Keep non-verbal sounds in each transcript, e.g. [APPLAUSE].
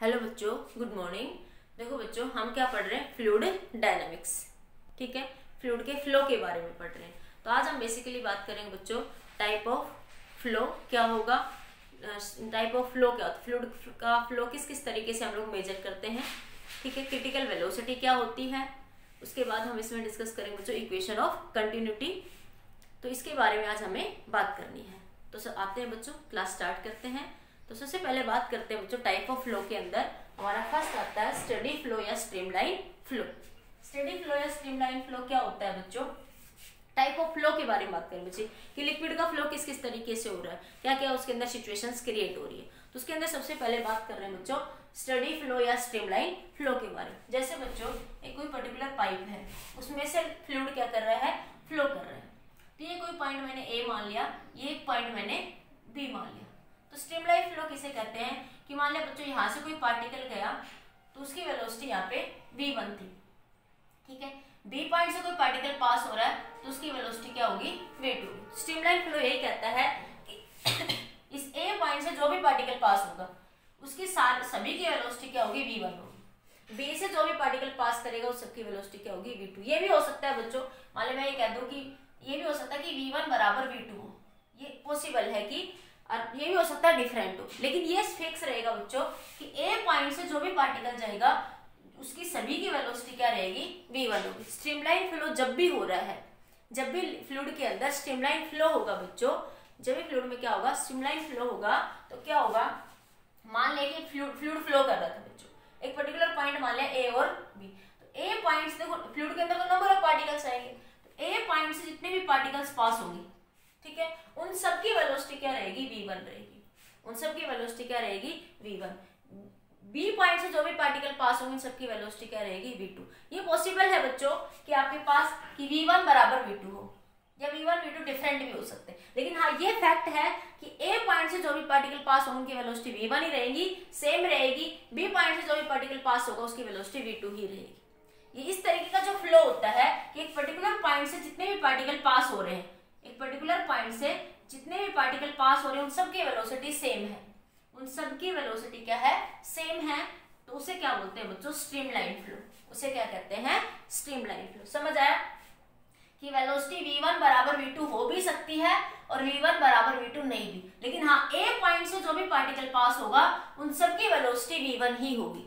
Hello बच्चों good morning देखो बच्चों, हम क्या पढ़ रहे हैं? फ्लूड डायनामिक्स ठीक है? फ्लूड के फ्लो के बारे में पढ़ रहे हैं। तो आज हम बेसिकली बात करेंगे बच्चों टाइप ऑफ़ फ्लो क्या होगा? टाइप ऑफ़ फ्लो क्या होता फ्लूड का फ्लो किस किस तरीके से हम लोग मेजर करते हैं? ठीक है? क्रिटिकल वेलोसिटी क्या होती है? उसके बाद हम इसमें डिस्कस करेंगे बच्चों इक्वेशन ऑफ़ कंटिन्यूटी तो इसके बारे में आज हमें बात करनी है। तो सर, आते हैं बच्चों क्लास स्टार्ट करते हैं। तो सबसे पहले बात करते हैं बच्चों टाइप ऑफ़ फ्लो के अंदर। हमारा फ़र्स्ट आता है स्टडी फ्लो या स्ट्रीमलाइन फ्लो स्टडी फ्लो या स्ट्रीमलाइन फ्लो क्या होता है बच्चों? टाइप ऑफ़ फ्लो के बारे में बात करें बच्चे। कि लिक्विड का फ्लो किस किस तरीके से हो रहा है? क्या क्या उसके अंदर सिचुएशन क्रिएट हो रही है? तो उसके अंदर सबसे पहले बात कर रहे हैं बच्चों स्टडी फ्लो या स्ट्रीमलाइन फ्लो के बारे में। जैसे बच्चों, एक कोई पर्टिकुलर पाइप है, उसमें से फ्लूड क्या कर रहा है? फ्लो कर रहा है। तो ये कोई पॉइंट मैंने ए मान लिया, ये एक पॉइंट मैंने बी मान लिया। तो स्ट्रीमलाइन फ्लो किसे कहते हैं कि मान लिया बच्चों, यहाँ से कोई पार्टिकल गया तो उसकी वेलोसिटी यहाँ पे v1 थी। ठीक है? बी पॉइंट से कोई पार्टिकल पास हो रहा है तो उसकी वेलोसिटी क्या होगी? V2 स्ट्रीमलाइन फ्लो यही कहता है कि [COUGHS] इस ए पॉइंट से जो भी पार्टिकल पास होगा, उसकी सभी की वेलोसिटी क्या होगी? V1 होगी। बी से जो भी पार्टिकल पास करेगा, उस सबकी वेलोसिटी क्या होगी? V2 ये भी हो सकता है बच्चों। मान लो मैं ये कह दूँ कि ये भी हो सकता है कि v1 बराबर v2 हो। ये पॉसिबल है कि और ये भी हो सकता है डिफरेंट हो। लेकिन ये फिक्स रहेगा बच्चों कि ए पॉइंट से जो भी पार्टिकल जाएगा, उसकी सभी की वेलोसिटी क्या रहेगी? वी वन होगी। स्ट्रीमलाइन फ्लो जब भी हो रहा है, जब भी फ्लूड के अंदर स्ट्रीमलाइन फ्लो होगा बच्चों, जब भी फ्लूड में क्या होगा? स्ट्रीमलाइन फ्लो होगा तो क्या होगा? मान लिया कि फ्लूड फ्लो कर रहा था बच्चों। एक पर्टिकुलर पॉइंट मान लिया ए और बी तो ए पॉइंट देखो फ्लूड के अंदर तो नंबर ऑफ़ पार्टिकल्स आएँगे। तो ए पॉइंट से जितने भी पार्टिकल्स पास होंगे ठीक है? उन सब की वेलोसिटी क्या रहेगी वी वन रहेगी। उन सब की वेलोसिटी क्या रहेगी वी वन बी पॉइंट से जो भी पार्टिकल पास होंगे सबकी वेलोसिटी क्या रहेगी वी टू ये पॉसिबल है बच्चों कि आपके पास कि v1 बराबर v2 हो। या v1 v2 डिफरेंट भी हो सकते हैं। लेकिन हाँ ये फैक्ट है कि ए पॉइंट से जो भी पार्टिकल पास होंगे, उनकी वेलोसिटी वी वन ही रहेगी। सेम रहेगी। बी पॉइंट से जो भी पार्टिकल पास होगा, उसकी वेलोसिटी v2 ही रहेगी। ये इस तरीके का जो फ्लो होता है कि एक पर्टिकुलर पॉइंट से जितने भी पार्टिकल पास हो रहे हैं एक पर्टिकुलर पॉइंट से जितने भी पार्टिकल पास हो रहे हैं, उन सब की वेलोसिटी सेम है। उन सब की वेलोसिटी क्या है? सेम है। तो उसे क्या बोलते हैं बच्चों? स्ट्रीमलाइन फ्लो उसे क्या कहते हैं? स्ट्रीमलाइन फ्लो समझ आया? कि वेलोसिटी v1 बराबर v2 हो भी सकती है और v1 बराबर v2 नहीं भी। लेकिन हाँ a पॉइंट से जो भी पार्टिकल पास होगा, उन सब की वेलोसिटी v1 ही होगी।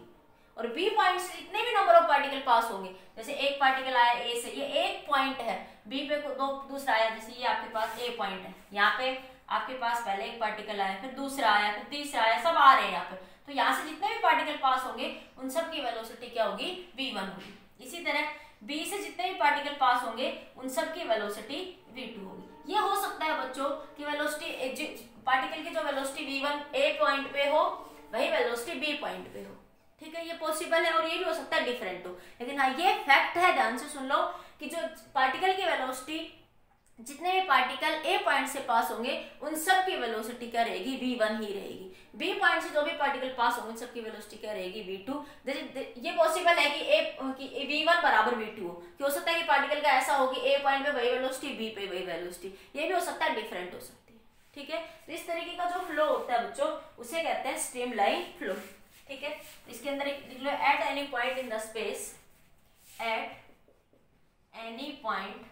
और बी पॉइंट से जितने भी नंबर ऑफ़ पार्टिकल पास होंगे, जैसे एक पार्टिकल आया ए से, ये एक पॉइंट है। बी पे दो, दूसरा आया, जैसे ये आपके पास ए पॉइंट है। यहाँ पे आपके पास पहले एक पार्टिकल आया, फिर दूसरा आया, फिर तीसरा आया, सब आ रहे हैं यहाँ पे। तो यहाँ से जितने भी पार्टिकल पास होंगे, उन सब की वेलोसिटी क्या होगी? वी वन होगी। इसी तरह बी से जितने भी पार्टिकल पास होंगे, उन सब की वेलोसिटी वी टू होगी। ये हो सकता है बच्चों की वेलोसिटी पार्टिकल की जो velocity V one A point पे हो, वही वेलोसिटी बी पॉइंट पे हो। ठीक है, ये पॉसिबल है और ये भी हो सकता है डिफरेंट हो। लेकिन हाँ ये फैक्ट है, ध्यान से सुन लो। कि जो पार्टिकल की वेलोसिटी जितने भी पार्टिकल ए पॉइंट से पास होंगे, उन सब की वेलोसिटी क्या रहेगी? वी वन ही रहेगी। बी पॉइंट से जो भी पार्टिकल पास होंगे, उन सब की वेलोसिटी क्या रहेगी? वी टू ये पॉसिबल है कि ए कि वी वन बराबर वी टू हो। कि हो सकता है कि पार्टिकल का ऐसा हो कि ए पॉइंट पे वही वेलोसिटी बी पे वही वेलोसिटी ये भी हो सकता है डिफरेंट हो सकती है। ठीक है? तो इस तरीके का जो फ्लो होता है बच्चों, उसे कहते हैं स्ट्रीम लाइन फ्लो ठीक है? इसके अंदर एक लिख लो at any point in the space at any point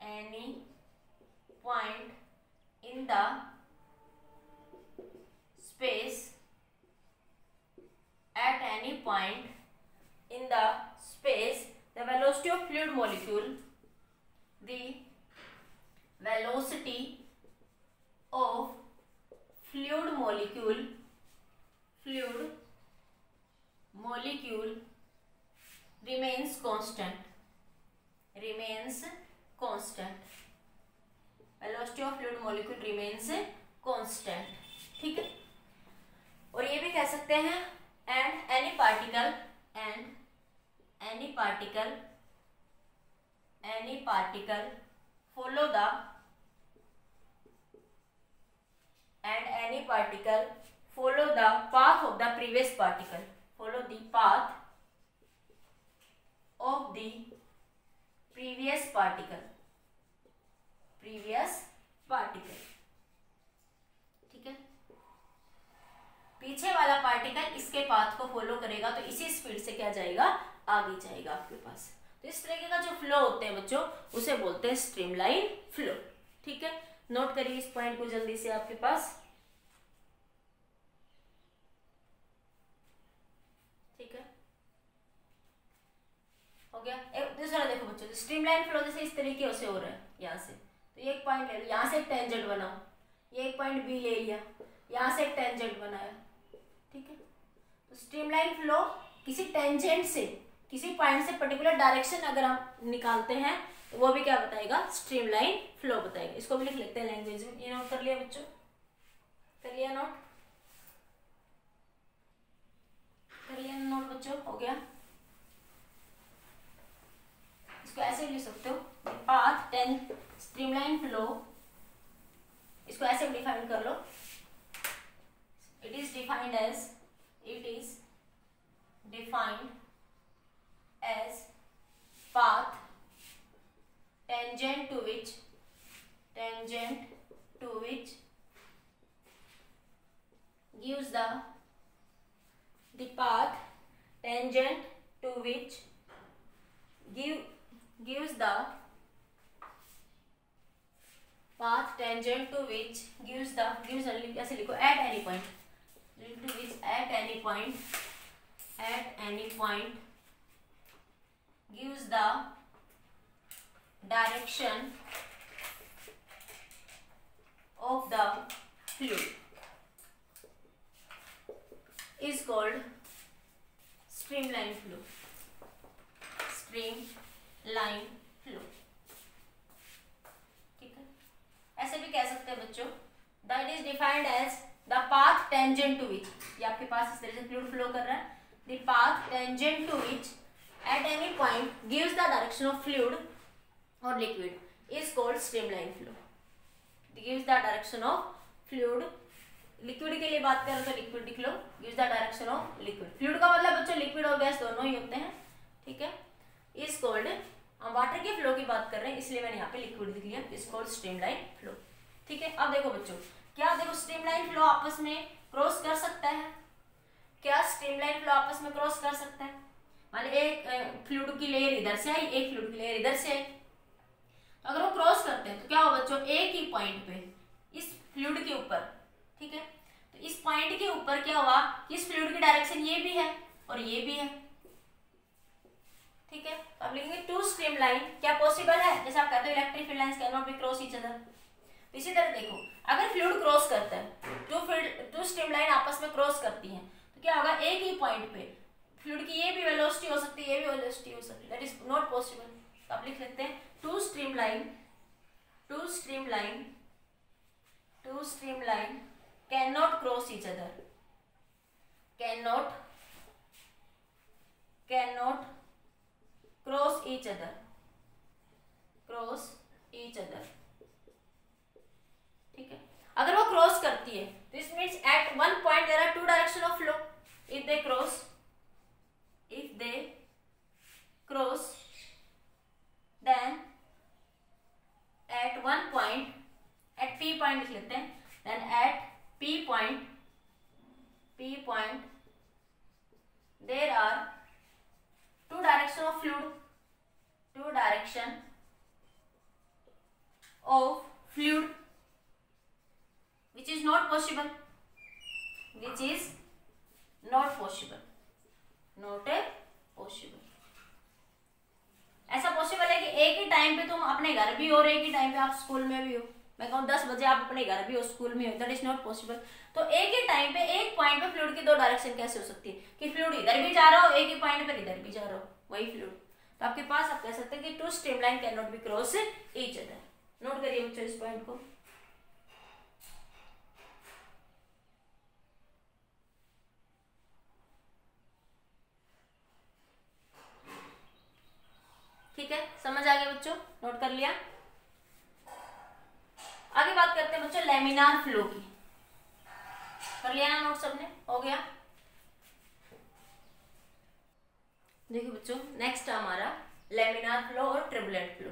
any point in the space at any point in the space the velocity of fluid molecule the velocity of fluid molecule fluid molecule remains constant. Remains constant velocity of fluid molecule remains constant. ठीक है? और ये भी कह सकते हैं and any particle and any particle any particle follow the and any particle follow the path of the previous particle follow the path of the previous particle previous particle ठीक है? पीछे वाला पार्टिकल इसके पाथ को follow करेगा तो इसी speed से क्या जाएगा? आगे जाएगा आपके पास। तो इस तरीके का जो फ्लो होते हैं बच्चों, उसे बोलते हैं स्ट्रीमलाइन फ्लो ठीक है? नोट करिए इस पॉइंट को जल्दी से आपके पास ठीक है हो गया? एक दूसरा देखो बच्चों स्ट्रीमलाइन फ्लो जैसे इस तरीके से हो रहा है, यहाँ से। तो एक पॉइंट ले लो, यहाँ से एक टेंजेंट बनाओ। ये एक पॉइंट बी ले लिया, यहाँ से एक टेंजेंट बनाया, ठीक है? तो स्ट्रीमलाइन फ्लो किसी टेंजेंट से, किसी पॉइंट से पर्टिकुलर डायरेक्शन अगर हम निकालते हैं तो वो भी क्या बताएगा? स्ट्रीमलाइन फ्लो बताएगा। इसको भी लिख लेते हैं लैंग्वेज में। ये नोट कर लिया बच्चों। कर लिया नोट कर लिया नोट बच्चों, हो गया। इसको ऐसे लिख सकते हो। पाथ टेन स्ट्रीमलाइन फ्लो इसको ऐसे डिफाइन कर लो। It is defined as it is defined as path tangent to which tangent to which gives the path tangent to which give gives the path tangent to which gives the gives ऐसे लिखो at any point into which at any point at any point gives the direction of the fluid is called streamline flow streamline flow ठीक है? ऐसे भी कह सकते हैं बच्चों that is defined as the path tangent to which ये आपके पास इस तरह से फ्लूड फ्लो कर रहा है। Path tangent to which at any point gives the direction of fluid और liquid is called streamline flow gives the direction of fluid liquid के लिए बात करें तो लिक्विड लिख लो gives the direction of liquid fluid का मतलब बच्चों लिक्विड और गैस दोनों ही होते हैं, ठीक है? इज़ कॉल्ड वाटर के फ्लो की बात कर रहे हैं, इसलिए मैंने यहाँ पे लिक्विड लिख लिया। इज़ कॉल्ड स्ट्रीमलाइन फ्लो ठीक है? अब देखो बच्चों, क्या देखो स्ट्रीमलाइन फ्लो आपस में क्रॉस कर सकता है? क्या स्ट्रीमलाइन फ्लो आपस में क्रॉस कर सकता है? मान एक फ्लूड की लेयर इधर से आई, एक फ्लूड की लेयर इधर से आई। तो अगर वो क्रॉस करते हैं तो क्या होगा बच्चों, एक ही पॉइंट पे, इस फ्लूड के ऊपर, ठीक है? तो इस पॉइंट के ऊपर क्या हुआ? कि इस फ्लूड की डायरेक्शन ये भी है और ये भी है। ठीक है? तो आप लिखेंगे टू स्ट्रीम लाइन क्या पॉसिबल है? जैसे आप कहते हो electric field lines can not be cross each other इसी तरह देखो, अगर फ्लूड क्रॉस करता है टू फ़ील्ड टू स्ट्रीमलाइन आपस में क्रॉस करती हैं तो क्या होगा? एक ही पॉइंट पे फ्लूड की ये भी वेलोसिटी हो सकती है, ये भी वेलोसिटी हो सकती है. दैट इज़ नॉट पॉसिबल तो आप लिख लेते हैं two streamline two streamline two streamline can not cross each other can not can not cross each other. Cross each other. ठीक है? अगर वो क्रॉस करती है इस means at one point there are two direction of flow if they cross if they cross then at one point at P point लिख लेते हैं then at P point P point there are two direction of fluid two direction of fluid which is not possible which is not possible not a possible ऐसा possible है कि एक ही time पे तुम अपने घर भी हो और एक ही टाइम पे आप स्कूल में भी हो मैं कहूँ दस बजे आप अपने घर भी हो स्कूल में दैट इज़ नॉट पॉसिबल तो एक ही टाइम पे, एक पॉइंट पे फ्लूड की दो डायरेक्शन कैसे हो सकती है? कि फ्लूड इधर भी जा रहा हो, एक ही पॉइंट पर इधर भी जा रहा हो, वही फ्लूड तो आपके पास आप कह सकते हैं कि two streamline can not be cross each other note करिए बच्चों इस पॉइंट को ठीक है समझ आ गया बच्चों नोट कर लिया आगे बात करते हैं बच्चों लेमिनार फ्लो की। कर लिया ना नोट सबने? हो गया? देखिए बच्चों नेक्स्ट हमारा लेमिनार फ्लो और ट्रिबुलेंट फ्लो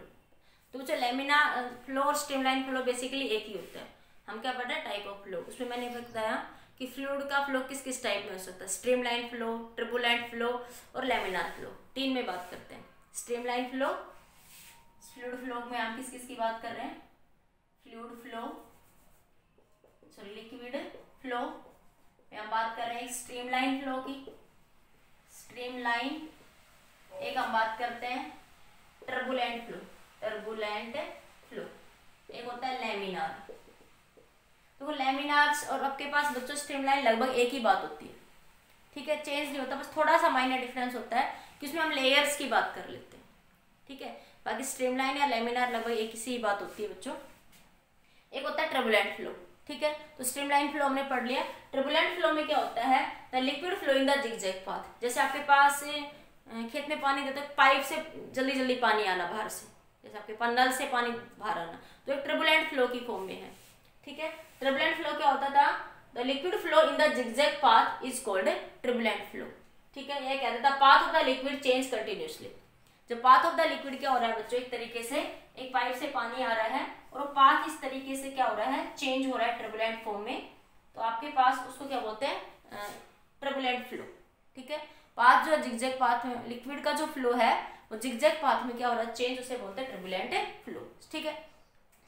तो बच्चों लेमिनार फ्लो और स्ट्रीमलाइन फ्लो बेसिकली एक ही होता है। हम क्या पढ़ रहे हैं? टाइप ऑफ़ फ्लो उसमें मैंने बताया कि फ्लूड का फ्लो किस किस टाइप में हो सकता है? स्ट्रीमलाइन फ्लो ट्रिपुलेंट फ्लो और लेमिनार फ्लो तीन में बात करते हैं। स्ट्रीमलाइन फ्लो फ्लूड फ्लो में हम किस किस की बात कर रहे हैं? Fluid flow sorry liquid flow हम बात कर रहे हैं स्ट्रीमलाइन फ्लो की। स्ट्रीमलाइन एक हम बात करते हैं टर्बुलेंट फ्लो टर्बुलेंट फ्लो एक होता है लेमिनार तो लेमिनार्स और आपके पास बच्चों स्ट्रीमलाइन लगभग एक ही बात होती है। ठीक है चेंज नहीं होता, बस थोड़ा सा माइनर डिफरेंस होता है कि उसमें हम लेयर्स की बात कर लेते हैं। ठीक है, बाकी स्ट्रीमलाइन या लेमिनार लगभग एक ही बात होती है बच्चों। एक होता है ट्रबुलेंट फ्लो ठीक है? तो स्ट्रीमलाइन फ्लो हमने पढ़ लिया। ट्रबुलेंट फ्लो में क्या होता है? The liquid flow in the zigzag path जैसे आपके पास खेत में पानी देते पाइप से जल्दी जल्दी पानी आना, बाहर से। जैसे आपके पास नल से पानी बाहर आना। तो एक ट्रबुलेंट फ्लो की फॉर्म में है। ठीक है? ट्रिबुलेंट फ्लो क्या होता था? The liquid flow in the zigzag path is called turbulent flow ठीक है? यह कहता था path of the liquid change continuously जब पाथ ऑफ़ द लिक्विड क्या हो रहा है बच्चों, एक तरीके से, एक पाइप से पानी आ रहा है और वो पाथ इस तरीके से क्या हो रहा है चेंज हो रहा है ट्रिबुलेंट फॉर्म में। तो आपके पास उसको क्या बोलते हैं ट्रिबुलेंट फ्लो ठीक है? पाथ जो जिगजैग पाथ में लिक्विड का जो फ्लो है, वो जिगजैग पाथ में क्या हो रहा है चेंज उसे बोलते हैं ट्रिबुलेंट फ्लो ठीक है?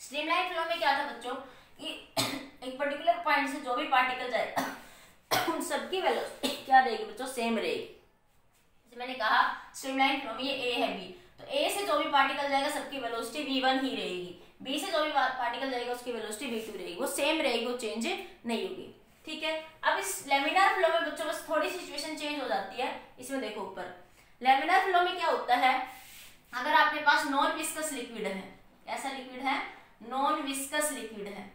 स्ट्रीमलाइन फ्लो में क्या था बच्चों, कि [COUGHS] एक पर्टिकुलर पॉइंट से जो भी पार्टिकल जाए, [COUGHS] उन सबकी वेलोसिटी क्या रहेगी बच्चों सेम रहेगी। जैसे मैंने कहा स्ट्रीमलाइन फ्लो में ये ए है बी तो ए से जो भी पार्टिकल जाएगा, सबकी वेलोसिटी वी वन ही रहेगी। बी से जो भी पार्टिकल जाएगा, उसकी वेलोसिटी वी टू रहेगी। वो सेम रहेगी, वो चेंज नहीं होगी। ठीक है? अब इस लेमिनार फ्लो में बच्चों, बस थोड़ी सिचुएशन चेंज हो जाती है। इसमें देखो ऊपर। लेमिनार फ्लो में क्या होता है? अगर आपके पास नॉन विस्कस लिक्विड है ऐसा लिक्विड है? नॉन विस्कस लिक्विड है।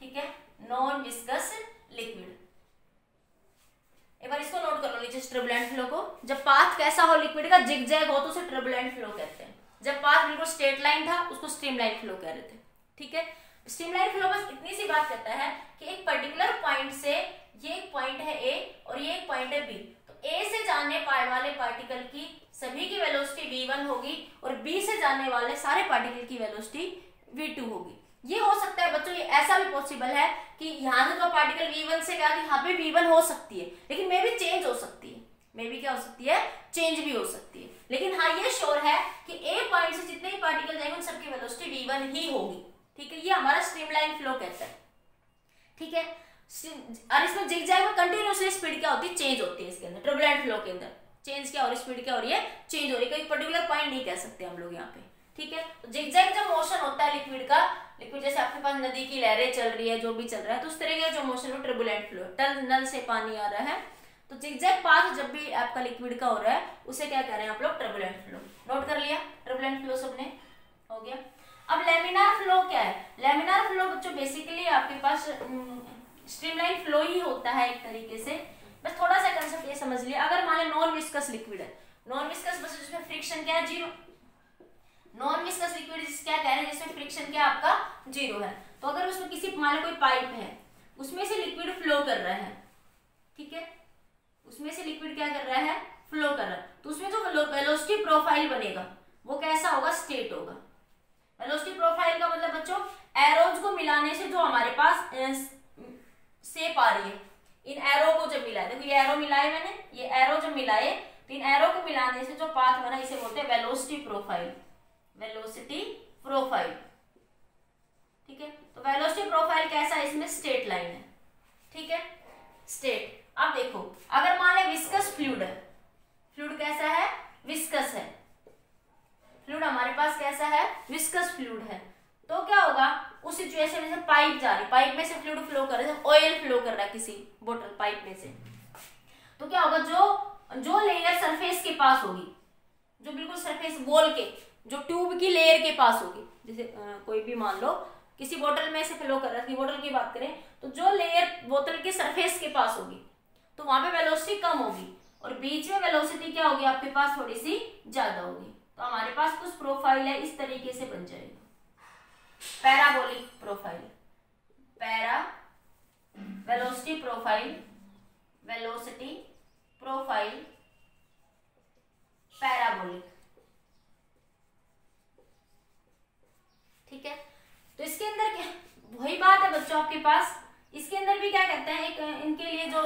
ठीक है? नॉन विस्कस लिक्विड एक बार इसको नोट कर लो नीचे ट्रिबुलेंट फ्लो को। जब पाथ कैसा हो लिक्विड का, जिग जैग हो तो उसे ट्रिबुलेंट फ्लो कहते हैं। जब पाथ बिल्कुल स्ट्रेट लाइन था, उसको स्ट्रीमलाइन फ्लो कह रहे थे। ठीक है? स्ट्रीमलाइन फ्लो बस इतनी सी बात कहता है कि एक पर्टिकुलर पॉइंट से ये एक पॉइंट है ए और ये एक पॉइंट है बी तो ए से जाने वाले पार्टिकल की सभी की वेलोसिटी v1 होगी और बी से जाने वाले सारे पार्टिकल की वेलोसिटी v2 होगी। ये हो सकता है, बच्चों, ये ऐसा भी पॉसिबल है कि यहाँ से जो पार्टिकल V1 से गया यहाँ पे V1 हो सकती है, लेकिन मे भी चेंज हो सकती है। मे भी क्या हो सकती है? चेंज भी हो सकती है। लेकिन हाँ ये श्योर है कि ए पॉइंट से जितने भी पार्टिकल जाएँगे, उन सबकी वेलोसिटी V1 ही होगी। ठीक है, ये हमारा स्ट्रीमलाइन फ्लो कहता है। ठीक है? और इसमें जिग जाए में कंटिन्यूसली स्पीड क्या होती है? चेंज होती है इसके अंदर ट्रिबुलेंट फ्लो के अंदर। चेंज क्या है स्पीड क्या हो रही है? चेंज हो रही है। कोई पर्टिकुलर पॉइंट नहीं कह सकते हम लोग यहाँ पे। ठीक है? तो जिगजैग जब मोशन होता है लिक्विड का लिक्विड जैसे आपके पास नदी की लहरें चल रही है, जो भी चल रहा है तो उस तरह का जो मोशन हो ट्रिबुलेंट फ्लो टल नल से पानी आ रहा है तो जिगजैग पाथ जब भी आपका लिक्विड का हो रहा है, उसे क्या कह रहे हैं आप लोग? ट्रिबुलेंट फ्लो नोट कर लिया? ट्रिबुलेंट फ्लो सबने? हो गया? अब लेमिनार फ्लो क्या है? लेमिनार फ्लो बच्चों बेसिकली आपके पास स्ट्रीमलाइन फ्लो ही होता है एक तरीके से। बस थोड़ा सा कंसेप्ट ये समझ लिया। अगर मान लो नॉन विस्कस लिक्विड है नॉन विस्कस बस उसमें फ्रिक्शन क्या है? ज़ीरो नॉन विस्कस लिक्विड क्या कह रहे हैं, जिसमें फ्रिक्शन क्या आपका ज़ीरो है। तो अगर उसमें किसी, मान लो कोई पाइप है, उसमें से लिक्विड फ्लो कर रहा है, ठीक है? उसमें से लिक्विड क्या कर रहा है? फ्लो कर रहा है। तो उसमें जो वेलोसिटी प्रोफ़ाइल बनेगा, वो कैसा होगा? स्टेट होगा। वेलोसिटी प्रोफ़ाइल का मतलब बच्चों एरोज को मिलाने से जो हमारे पास शेप आ रही है, इन एरो को जब मिलाए, देखो ये एरो मिलाए मैंने, ये एरो जब मिलाए तो इन एरो को मिलाने से जो पाथ बना, इसे बोलते हैं वेलोसिटी प्रोफ़ाइल वेलोसिटी प्रोफ़ाइल। ठीक है? तो वेलोसिटी प्रोफ़ाइल कैसा है? इसमें स्ट्रेट लाइन है। ठीक है? स्ट्रेट। अब देखो, अगर मान ले विस्कस फ्लूड है फ्लूड कैसा है? विस्कस है। फ्लूड हमारे पास कैसा है? विस्कस फ्लूड है। तो क्या होगा? उस सिचुएशन में से पाइप जा रही पाइप में से फ्लूड फ्लो कर रहा है ऑयल फ्लो कर रहा है किसी बोतल पाइप में से। तो क्या होगा? जो जो लेयर सरफेस के पास होगी, जो बिल्कुल सरफेस बोल के जो ट्यूब की लेयर के पास होगी। जैसे कोई भी मान लो, किसी बोतल में से फ्लो कर रहा है बोतल की बात करें तो जो लेयर बोतल के सरफेस के पास होगी तो वहाँ पे वेलोसिटी कम होगी और बीच में वेलोसिटी क्या होगी? आपके पास थोड़ी सी ज़्यादा होगी। तो हमारे पास कुछ प्रोफ़ाइल है, इस तरीके से बन जाएगी। Parabolic profile para velocity profile velocity profile parabolic ठीक है? तो इसके अंदर क्या वही बात है बच्चों आपके पास। इसके अंदर भी क्या कहते हैं? एक, इनके लिए जो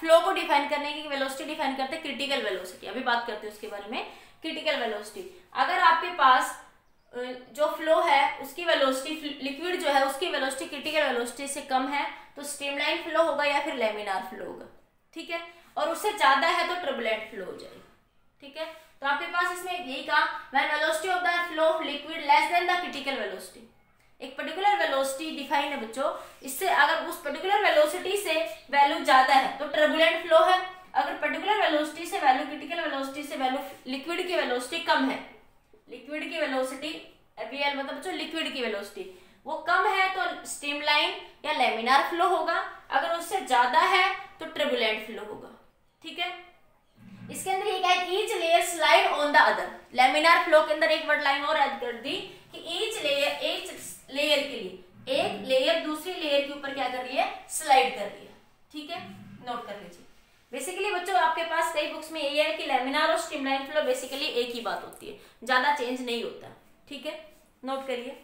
फ्लो को डिफाइन करने की वेलोसिटी डिफाइन करते हैं क्रिटिकल वेलोसिटी अभी बात करते हैं उसके बारे में। क्रिटिकल वेलोसिटी अगर आपके पास जो फ्लो है, उसकी वेलोसिटी लिक्विड जो है, उसकी वेलोसिटी क्रिटिकल वेलोसिटी से कम है तो स्ट्रीमलाइन फ्लो होगा या फिर लेमिनार फ्लो होगा। ठीक है? और उससे ज़्यादा है तो ट्रबुलेंट फ्लो हो जाएगा। ठीक है? तो आपके पास इसमें यही कहा when velocity of the flow of liquid less than the critical velocity एक पर्टिकुलर वेलोसिटी डिफाइन है बच्चों, इससे अगर उस पर्टिकुलर वेलोसिटी से वैल्यू ज़्यादा है तो टर्बुलेंट फ्लो है। अगर पर्टिकुलर वेलोसिटी से वैल्यू क्रिटिकल वेलोसिटी से वैल्यू लिक्विड की वेलोसिटी कम है। लिक्विड की वेलोसिटी वीएल मतलब बच्चों लिक्विड की वेलोसिटी वो कम है तो स्ट्रीमलाइन या लेमिनार फ्लो होगा। अगर उससे ज़्यादा है तो ट्रिबुलेंट फ्लो होगा। ठीक है? इसके अंदर ये क्या है each layer slide on the other laminar flow के अंदर एक वर्ड लाइन और ऐड कर दी कि ईच लेयर ईच लेयर के लिए, एक लेयर दूसरी लेयर के ऊपर क्या कर रही है? स्लाइड कर रही है। ठीक है? नोट कर लीजिए। बेसिकली बच्चों, आपके पास कई बुक्स में यही है कि लेमिनार और स्ट्रीमलाइन फ्लो बेसिकली एक ही बात होती है। ज़्यादा चेंज नहीं होता। ठीक है? नोट करिए।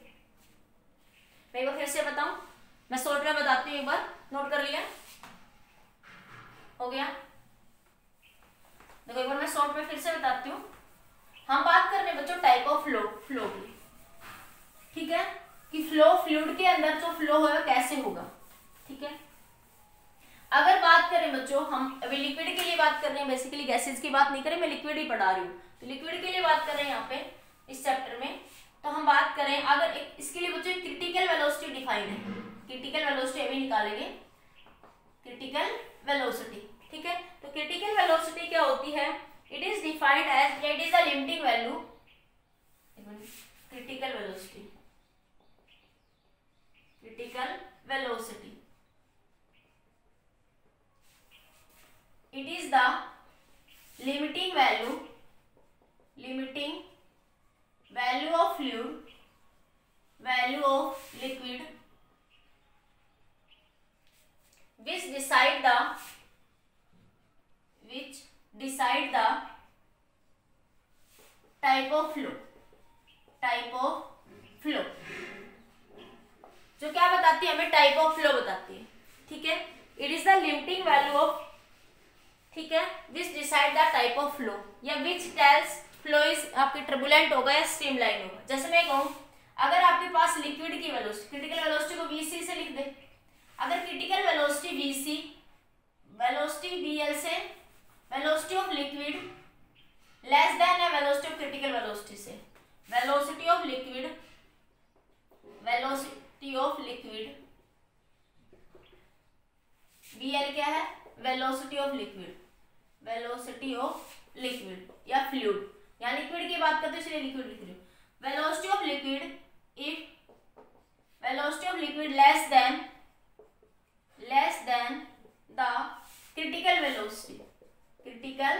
मैं एक बार फिर से बताऊँ। मैं शॉर्ट में बताती हूँ एक बार। नोट कर लिया? हो गया? देखो एक बार मैं शॉर्ट में फिर से बताती हूँ। हम बात कर रहे हैं बच्चों टाइप ऑफ़ फ्लो फ्लो की। ठीक है? कि फ्लो फ्लूड के अंदर जो फ्लो होगा, कैसे होगा? ठीक है? अगर बात करें बच्चों, हम अभी लिक्विड के लिए बात कर रहे हैं बेसिकली गैसेज की बात नहीं करें, मैं लिक्विड ही पढ़ा रही हूँ। तो लिक्विड के लिए बात कर रहे हैं यहाँ पे, इस चैप्टर में। तो हम बात करें, अगर इसके लिए बच्चों क्रिटिकल वेलोसिटी डिफाइन है। क्रिटिकल वेलोसिटी अभी निकालेंगे। क्रिटिकल वेलोसिटी ठीक है? तो क्रिटिकल वेलोसिटी क्या होती है? It is defined as it is a limiting value critical velocity critical velocity it is the limiting value limiting value of flu value of liquid which decide the decide the type of flow. Type of flow. जो क्या बताती है, हमें type of flow बताती है। ठीक है? It is the limiting value of ठीक है? Which decide the type of flow या विच टेल्स फ्लो इज़ आपकी ट्रबुलेंट होगा या स्ट्रीमलाइन होगा। जैसे मैं कहूँ, अगर आपके पास लिक्विड की वेलोसिटी क्रिटिकल वेलोसिटी को वीसी से लिख दे। अगर critical velocity VC velocity VL से velocity of liquid, less than है वेलोसिटी ऑफ़ क्रिटिकल वेलोसिटी से। Velocity of liquid, velocity of liquid. VL क्या है? Velocity of liquid. Velocity of liquid या फ्लूइड। यहाँ लिक्विड की बात करते हैं लिक्विड लिख रही velocity of liquid if velocity of liquid less than less than the critical velocity. Critical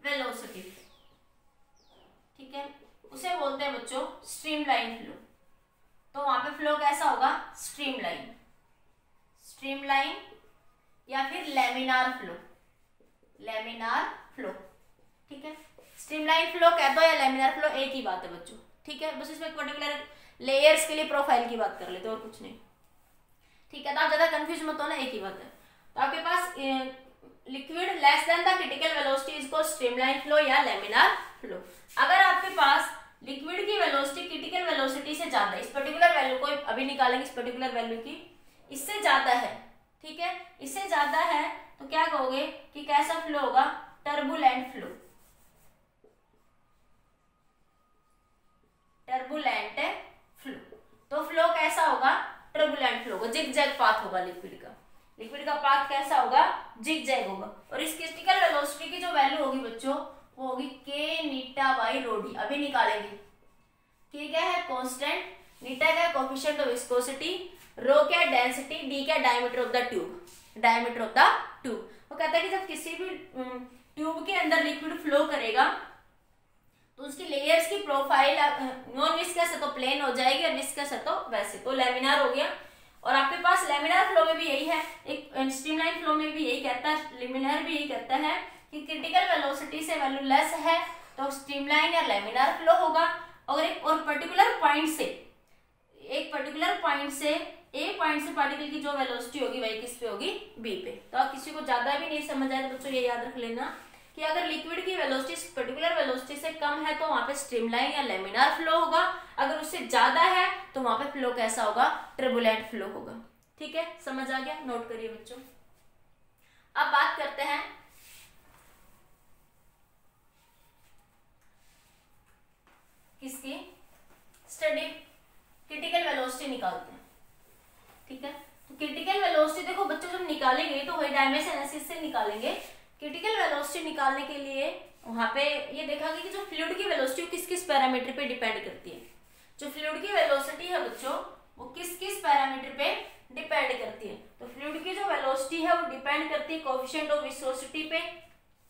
velocity ठीक है? उसे बोलते हैं बच्चों स्ट्रीमलाइन फ्लो तो वहाँ पे फ्लो कैसा होगा? स्ट्रीमलाइन स्ट्रीमलाइन या फिर लेमिनार फ्लो लेमिनार फ्लो ठीक है? स्ट्रीमलाइन फ्लो कह दो या लेमिनार फ्लो एक ही बात है बच्चों. ठीक है? बस इसमें पर्टिकुलर लेयर्स के लिए प्रोफ़ाइल की बात कर लेते और कुछ नहीं. ठीक है? तो आप ज़्यादा कंफ्यूज मत हो ना एक ही बात है. तो आपके पास liquid less than the critical velocity इसको स्ट्रीमलाइन फ्लो या लेमिनार फ्लो अगर आपके पास लिक्विड की वेलोसिटी क्रिटिकल वेलोसिटी से ज़्यादा इस पर्टिकुलर वैल्यू को अभी निकालेंगे, इस पर्टिकुलर वैल्यू की, इससे ज़्यादा है, ठीक है? इससे ज़्यादा है तो क्या कहोगे कि कैसा फ्लो होगा? टर्बुलेंट फ्लो टर्बुलेंट फ्लो तो फ्लो कैसा होगा? टर्बुलेंट फ्लो होगा जिग जैग पाथ होगा लिक्विड का. लिक्विड का पाथ कैसा होगा? जिग जैग होगा। और इस क्रिटिकल वेलोसिटी की जो वैल्यू होगी बच्चों, वो होगी के नीटा बाई रोडी अभी निकालेंगे। के क्या है? कांस्टेंट नीटा क्या कोफिशिएंट ऑफ़ विस्कोसिटी रो क्या डेंसिटी डी क्या diameter of the tube diameter of the tube वो कहता है कि जब किसी भी ट्यूब के अंदर लिक्विड फ्लो करेगा तो उसकी लेयर्स की प्रोफ़ाइल नॉन विस्कस है तो प्लेन हो जाएगी, और विस्कस है तो वैसे। तो लेमिनार हो गया। और आपके पास लेमिनार फ्लो में भी यही है। एक स्ट्रीमलाइन फ्लो में भी यही कहता है लेमिनार भी यही कहता है कि क्रिटिकल वेलोसिटी से वैल्यू लेस है तो स्ट्रीमलाइन या लेमिनार फ्लो होगा। और एक और पर्टिकुलर पॉइंट से, एक पर्टिकुलर पॉइंट से ए पॉइंट से पार्टिकल की जो वेलोसिटी होगी, वही किस पे होगी? बी पे। तो आप किसी को ज़्यादा भी नहीं समझ आए तो बच्चों ये याद रख लेना। कि अगर लिक्विड की वेलोसिटी पर्टिकुलर वेलोसिटी से कम है तो वहाँ पे स्ट्रीमलाइन या लेमिनार फ्लो होगा। अगर उससे ज़्यादा है तो वहाँ पे फ्लो कैसा होगा? ट्रिबुलेंट फ्लो होगा। ठीक है? समझ आ गया? नोट करिए बच्चों। अब बात करते हैं। किसकी? स्टडी क्रिटिकल वेलोसिटी निकालते हैं। ठीक है? तो क्रिटिकल वेलोसिटी देखो, बच्चों, जब निकालेंगे तो वही डायमेंशन से निकालेंगे। क्रिटिकल वेलोसिटी निकालने के लिए वहाँ पे ये देखा गया कि जो फ्लूड की वेलोसिटी किस किस पैरामीटर पे डिपेंड करती है। जो फ्लूड की वेलोसिटी है बच्चों, वो किस किस पैरामीटर पे डिपेंड करती है। तो फ्लूड की जो वेलोसिटी है, वो डिपेंड करती है कोफिशिएंट ऑफ़ विस्कोसिटी पे,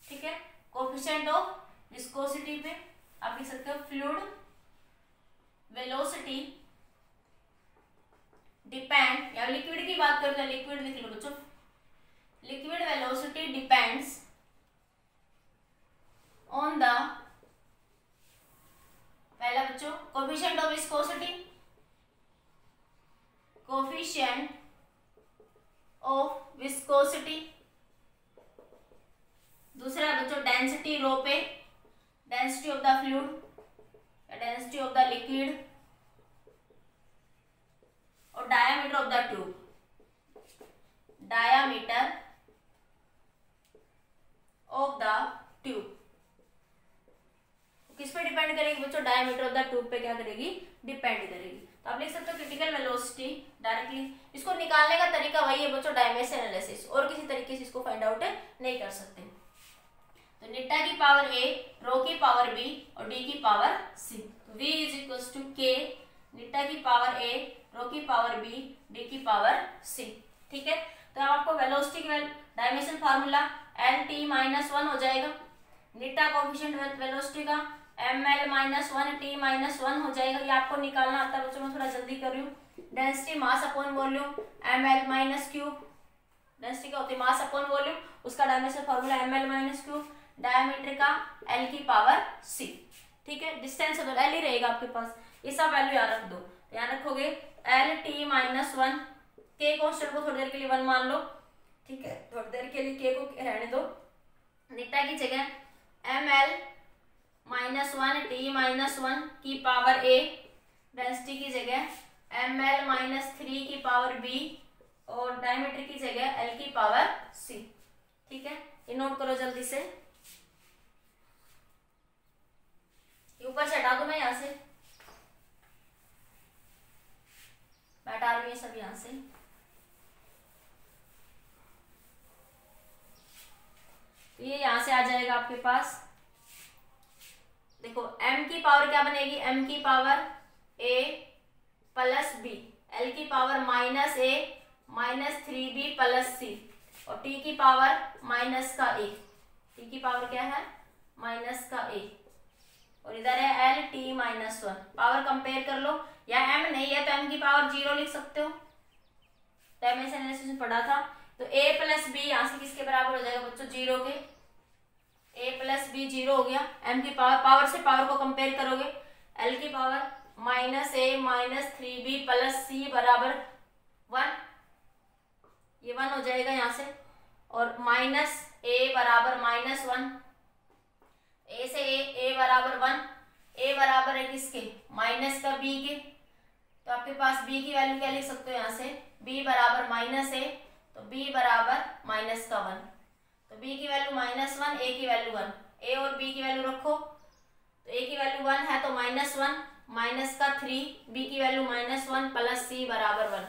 ठीक है? कोफिशिएंट ऑफ़ विस्कोसिटी पे। आप लिख सकते हो फ्लूइड वेलोसिटी डिपेंड या लिक्विड की बात करते हैं लिक्विड लिख लो बच्चों। Liquid velocity depends on the पहला बच्चों coefficient of viscosity coefficient of viscosity दूसरा बच्चों डेंसिटी रो पे density of the fluid density of the liquid और diameter of the tube diameter of the tube किस पे डिपेंड करेगी बच्चों? डायमीटर ऑफ़ द ट्यूब पे क्या करेगी? डिपेंड करेगी। तो आप लिख सकते हो क्रिटिकल वेलोसिटी डायरेक्टली इसको निकालने का तरीका वही है बच्चों डायमेंशन एनालिसिस और किसी तरीके से इसको फाइंड आउट नहीं कर सकते। तो निटा की पावर ए रो की पावर बी और डी की पावर सी तो v इज़ इक्वल टू के निटा की पावर ए रो की पावर बी डी की पावर सी ठीक है? तो आपको वेलोसिटी की dimension formula L T minus one हो जाएगा। निटा कोफिशिएंट वेलोसिटी का M L minus one T minus one हो जाएगा। ये आपको निकालना आता है, बच्चों, मैं थोड़ा जल्दी कर रही हूँ। Density mass upon volume M L minus cube density क्या होती है? मास अपॉन वॉल्यूम उसका dimension formula M L minus cube diameter का एल की पावर सी ठीक है? डिस्टेंस तो एल ही रहेगा आपके पास। ये सब वैल्यू याद रख दो। याद रखोगे? एल टी माइनस वन के कॉन्स्टेंट को थोड़ी देर के लिए वन मान लो। ठीक है? थोड़ी देर के लिए के को रहने दो। निटा की जगह M L minus one, T minus one की पावर ए, डेंसिटी की जगह, एम एल माइनस थ्री की पावर बी और डायमीटर की जगह एल की पावर सी। ठीक है? ये नोट करो जल्दी से। ऊपर से हटा दो मैं यहाँ से। बैठा रही है सब यहाँ से। ये यहाँ से आ जाएगा आपके पास। देखो, m की पावर क्या बनेगी? m की power a plus B L की power minus A minus three B plus C और t की पावर माइनस का a. T की पावर क्या है? माइनस का a. और इधर है L T minus one power compare कर लो। या m नहीं है तो m की पावर ज़ीरो लिख सकते हो। डायमेंशन एनालिसिस में पढ़ा था। तो a प्लस बी यहाँ से किसके बराबर हो जाएगा बच्चों? ज़ीरो के। ए प्लस बी ज़ीरो हो गया. एम की पावर पावर से पावर को कंपेयर करोगे. एल की power minus A minus three B plus C बराबर वन ये वन हो जाएगा यहाँ से. और माइनस ए बराबर माइनस वन ए से ए ए बराबर वन ए बराबर है किसके? माइनस का बी के. तो आपके पास बी की वैल्यू क्या लिख सकते हो यहाँ से? बी बराबर माइनस ए तो बी बराबर माइनस का वन तो b की वैल्यू माइनस वन ए की वैल्यू वन ए और बी की वैल्यू रखो। तो ए की वैल्यू वन है तो माइनस वन माइनस का थ्री बी की value minus one plus C बराबर वन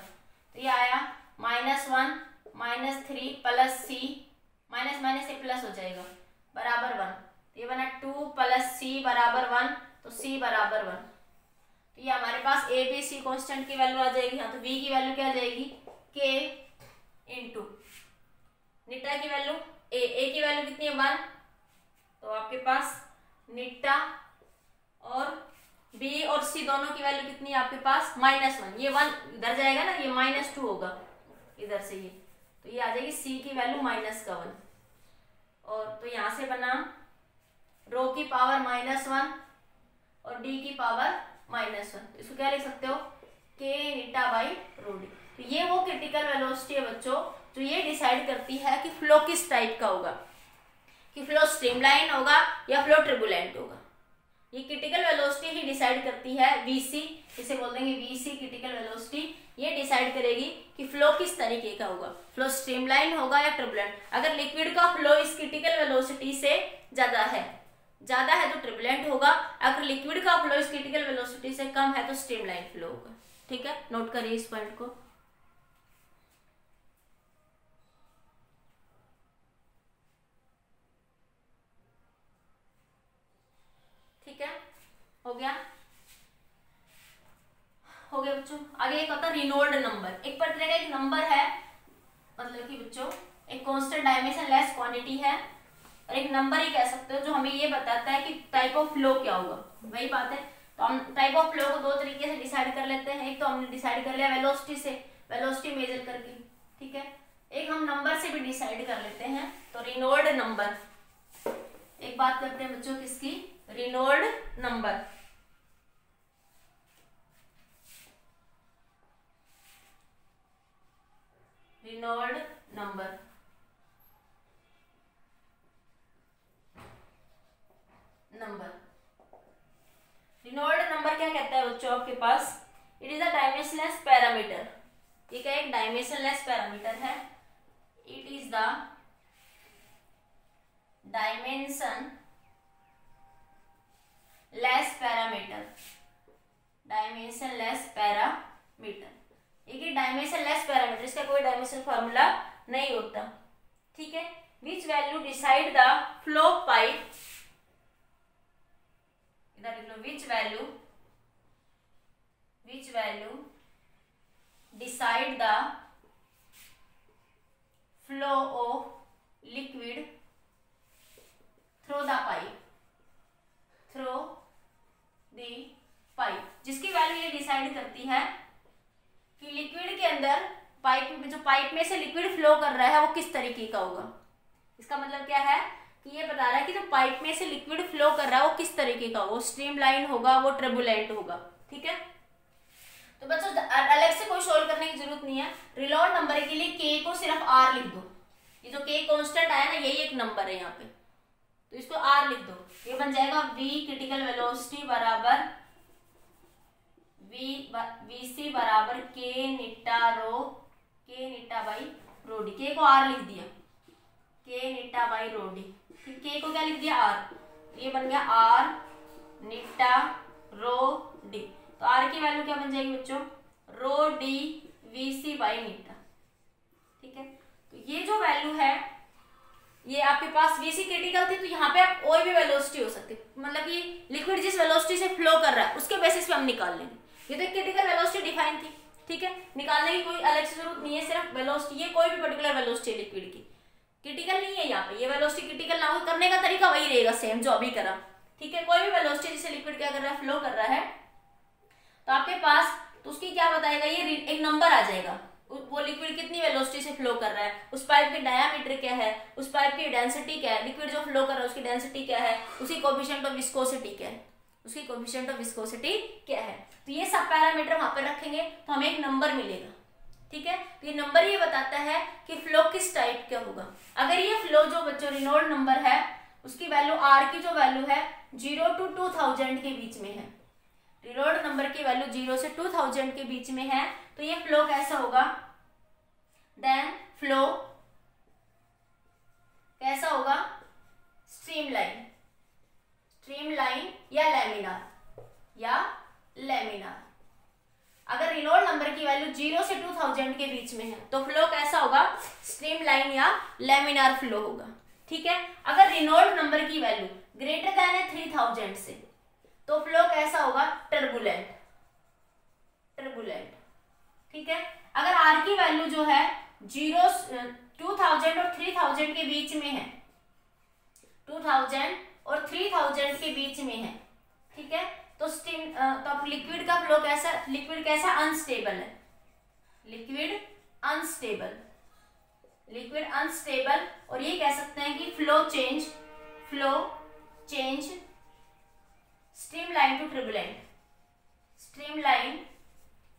तो ये आया minus one minus three plus C minus minus से प्लस हो जाएगा। बराबर वन तो ये बना टू प्लस सी बराबर वन तो सी बराबर वन तो ये हमारे पास ए बी सी कॉन्स्टेंट की वैल्यू आ जाएगी। हाँ तो बी की वैल्यू क्या आ जाएगी? के इंटू निटा की वैल्यू ए ए की वैल्यू कितनी है? वन तो आपके पास निटा और बी और सी दोनों की वैल्यू कितनी है आपके पास? माइनस वन ये वन इधर जाएगा ना, ये माइनस टू होगा। इधर से ये। तो ये आ जाएगी सी की वैल्यू माइनस का वन और तो यहाँ से बना रो की पावर माइनस वन और डी की पावर माइनस वन इसको क्या लिख सकते हो? K eta by rho D तो ये वो क्रिटिकल वेलोसिटी है बच्चों जो ये डिसाइड करती है कि फ्लो किस टाइप का होगा। कि फ्लो स्ट्रीमलाइन होगा या फ्लो ट्रिबुलेंट होगा। ये क्रिटिकल वेलोसिटी ही डिसाइड करती है वीसी इसे बोल देंगे वीसी क्रिटिकल वेलोसिटी ये डिसाइड करेगी कि फ्लो किस तरीके का होगा। फ्लो स्ट्रीमलाइन होगा या ट्रिबुलेंट अगर लिक्विड का फ्लो इस क्रिटिकल वेलोसिटी से ज़्यादा है ज़्यादा है तो ट्रिबुलेंट होगा। अगर लिक्विड का फ्लो इस क्रिटिकल वेलोसिटी से कम है तो स्ट्रीमलाइन फ्लो होगा। ठीक है? नोट करिए इस पॉइंट को ठीक है हो गया? हो गया बच्चों। आगे एक होता है रिनोल्ड नंबर एक पर तरह का एक नंबर है। मतलब कि बच्चों, एक कांस्टेंट डायमेंशन लेस क्वांटिटी है। और एक नंबर ही कह सकते हो जो हमें ये बताता है कि टाइप ऑफ़ फ्लो क्या होगा वही बात है। तो हम टाइप ऑफ़ फ्लो को दो तरीके से डिसाइड कर लेते हैं। एक तो हमने डिसाइड कर लिया वेलोसिटी से। वेलोसिटी मेजर करके। ठीक है? एक हम नंबर से भी डिसाइड कर लेते हैं। तो रिनोल्ड नंबर एक बात करते हैं बच्चों किसकी? Reynold number Reynold number number Reynold number क्या कहता है बच्चों आपके पास? It is a dimensionless parameter ये क्या एक डायमेंशनलेस पैरामीटर है? It is the dimensionless parameter dimensionless parameter एक डायमेंशन लेस पैरामीटर इसका कोई डायमेंशन फॉर्मूला नहीं होता। ठीक है? Which value decide the flow pipe इधर लिख लो which value which value decide the flow of liquid through the pipe through the pipe जिसकी वैल्यू ये डिसाइड करती है कि लिक्विड के अंदर पाइप में जो पाइप में से लिक्विड फ्लो कर रहा है, वो किस तरीके का होगा? इसका मतलब क्या है? कि ये बता रहा है कि जो पाइप में से लिक्विड फ्लो कर रहा है, वो किस तरीके का वो स्ट्रीमलाइन होगा, वो ट्रेबुलेंट होगा, ठीक है? तो बच्चों अलग से कोई सोल्व करने की ज़रूरत नहीं है। रिलॉन नंबर के लिए के को सिर्फ़ आर लिख दो। ये जो के कॉन्स्टेंट आया ना, यही एक नंबर है यहाँ पे। तो इसको आर लिख दो। ये बन जाएगा वी क्रिटिकल वेलोसिटी बराबर वी बराबर के eta rho K eta by rho D K को आर लिख दिया। के निट्टा बाई रोडी फिर के को क्या लिख दिया? आर ये बन गया आर निट्टा रो डी तो आर की वैल्यू क्या बन जाएगी बच्चों? Rho D V C by निट्टा। ठीक है? तो ये जो वैल्यू है, ये आपके पास वीसी क्रिटिकल थी तो यहाँ पे आप कोई भी वेलोसिटी हो सकती मतलब कि लिक्विड जिस वेलोसिटी से फ्लो कर रहा है, उसके बेसिस पे हम निकाल लेंगे। ये तो क्रिटिकल वेलोसिटी डिफाइन थी, ठीक है? निकालने की कोई अलग से ज़रूरत नहीं है, सिर्फ़ वेलोसिटी ये कोई भी पर्टिकुलर वेलोसिटी है लिक्विड की। क्रिटिकल नहीं है यहाँ पे, ये वेलोसिटी क्रिटिकल ना हो, करने का तरीका वही रहेगा सेम जो अभी करा। ठीक है? कोई भी वेलोसिटी जिसे लिक्विड क्या कर रहा है फ्लो कर रहा है तो आपके पास तो उसकी क्या बताएगा, ये एक नंबर आ जाएगा। वो लिक्विड कितनी वेलोसिटी से फ्लो कर रहा है, उस पाइप की डायामीटर क्या है, उस पाइप की डेंसिटी क्या है लिक्विड जो फ्लो कर रहा है, उसकी डेंसिटी क्या है उसकी कोफिशिएंट ऑफ़ विस्कोसिटी क्या है। उसकी कोफिशिएंट ऑफ़ विस्कोसिटी क्या है? तो ये सब पैरामीटर वहाँ पर रखेंगे तो हमें एक नंबर मिलेगा। ठीक है? तो ये नंबर ये बताता है कि फ्लो किस टाइप का होगा। अगर ये फ्लो जो बच्चों रिनोल्ड नंबर है, उसकी वैल्यू आर की जो वैल्यू है ज़ीरो टू टू थाउज़ेंड के बीच में है। रिनोल्ड नंबर की वैल्यू ज़ीरो से टू थाउज़ेंड के बीच में है तो ये फ्लो कैसा होगा? देन फ्लो कैसा होगा स्ट्रीमलाइन स्ट्रीमलाइन या लेमिनार या लेमिनार अगर रिनोल्ड नंबर की वैल्यू ज़ीरो से टू थाउज़ेंड के बीच में है तो फ्लो कैसा होगा स्ट्रीमलाइन या लेमिनार फ्लो होगा। ठीक है? अगर रिनोल्ड नंबर की वैल्यू ग्रेटर देन है थ्री थाउज़ेंड से तो फ्लो कैसा होगा? टर्बुलेंट टर्बुलेंट ठीक है? अगर आर की वैल्यू जो है ज़ीरो टू थाउज़ेंड और थ्री थाउज़ेंड के बीच में है टू थाउज़ेंड और थ्री थाउज़ेंड के बीच में है, ठीक है? तो स्टीम तो अब लिक्विड का फ्लो कैसा लिक्विड कैसा? अनस्टेबल है। लिक्विड अनस्टेबल लिक्विड अनस्टेबल, और ये कह सकते हैं कि flow change flow change streamline to turbulent streamline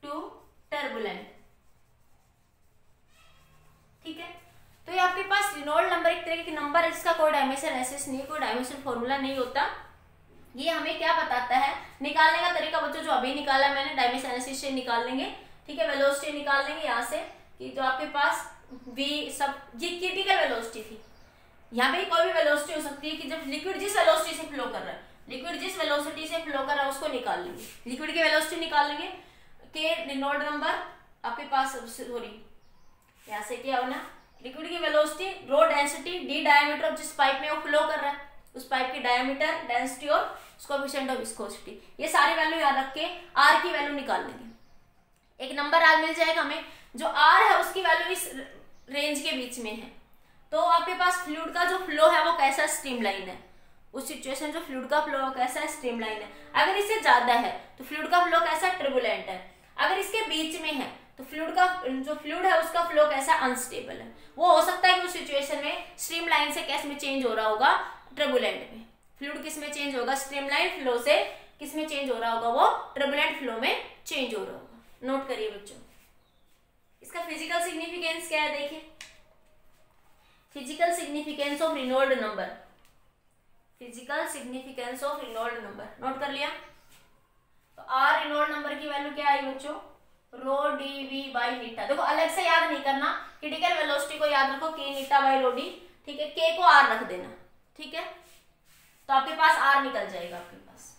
to turbulent. ठीक है? तो ये आपके पास रिनोल्ड नंबर एक तरह के नंबर है, जिसका कोई डायमेंशन एसेस नहीं कोई डायमेंशन फॉर्मूला नहीं होता। ये हमें क्या बताता है? निकालने का तरीका बच्चों, जो अभी निकाला मैंने डायमेंशन एनालिसिस से निकाल लेंगे। ठीक है वेलोसिटी निकाल लेंगे यहाँ से, कि जो आपके पास वी सब, ये क्रिटिकल वेलोसिटी थी। यहाँ पे कोई भी वेलोसिटी हो सकती है कि जब लिक्विड जिस वेलोसिटी से फ्लो कर रहा है लिक्विड जिस वेलोसिटी से फ्लो कर रहा है, उसको निकाल लेंगे। लिक्विड की वेलोसिटी निकाल लेंगे के रिनोल्ड नंबर आपके पास सॉरी यहाँ से क्या होना लिक्विड की velocity rho density D diameter जिस पाइप में वो फ्लो कर रहा है, उस पाइप की डायमीटर डेंसिटी और कोफिशिएंट ऑफ़ विस्कोसिटी ये सारी वैल्यू याद रख के आर की वैल्यू निकाल लेंगे। एक नंबर आर मिल जाएगा हमें जो आर है, उसकी वैल्यू इस रेंज के बीच में है। तो आपके पास फ्लूड का जो फ्लो है, वो कैसा स्ट्रीमलाइन है? उस सिचुएशन जो फ्लूड का फ्लो कैसा है स्ट्रीमलाइन है? अगर इससे ज़्यादा है तो फ्लूड का फ्लो कैसा ट्रिबुलेंट है? अगर इसके बीच में है तो फ्लूड का, जो फ्लूड है, उसका फ्लो कैसा अनस्टेबल है? वो हो सकता है कि उस सिचुएशन में स्ट्रीमलाइन से कैस में चेंज हो रहा होगा ट्रिबुलेंट में। फ्लूड किसमें चेंज होगा? स्ट्रीमलाइन फ्लो से किसमें चेंज हो रहा होगा, वो ट्रिबुलेंट फ्लो में चेंज हो रहा होगा। नोट करिए बच्चों। इसका फ़िज़िकल सिग्निफिकेंस क्या है देखिए? Physical significance of Reynold number physical significance of Reynold number note कर लिया। तो आर रिनोल्ड नंबर की वैल्यू क्या आई बच्चों? रो डी वी बाई नीटा देखो, अलग से याद नहीं करना क्रिटिकल वेलोसिटी को याद रखो K eta by rho D ठीक है? के को आर रख देना, ठीक है? तो आपके पास आर निकल जाएगा आपके पास।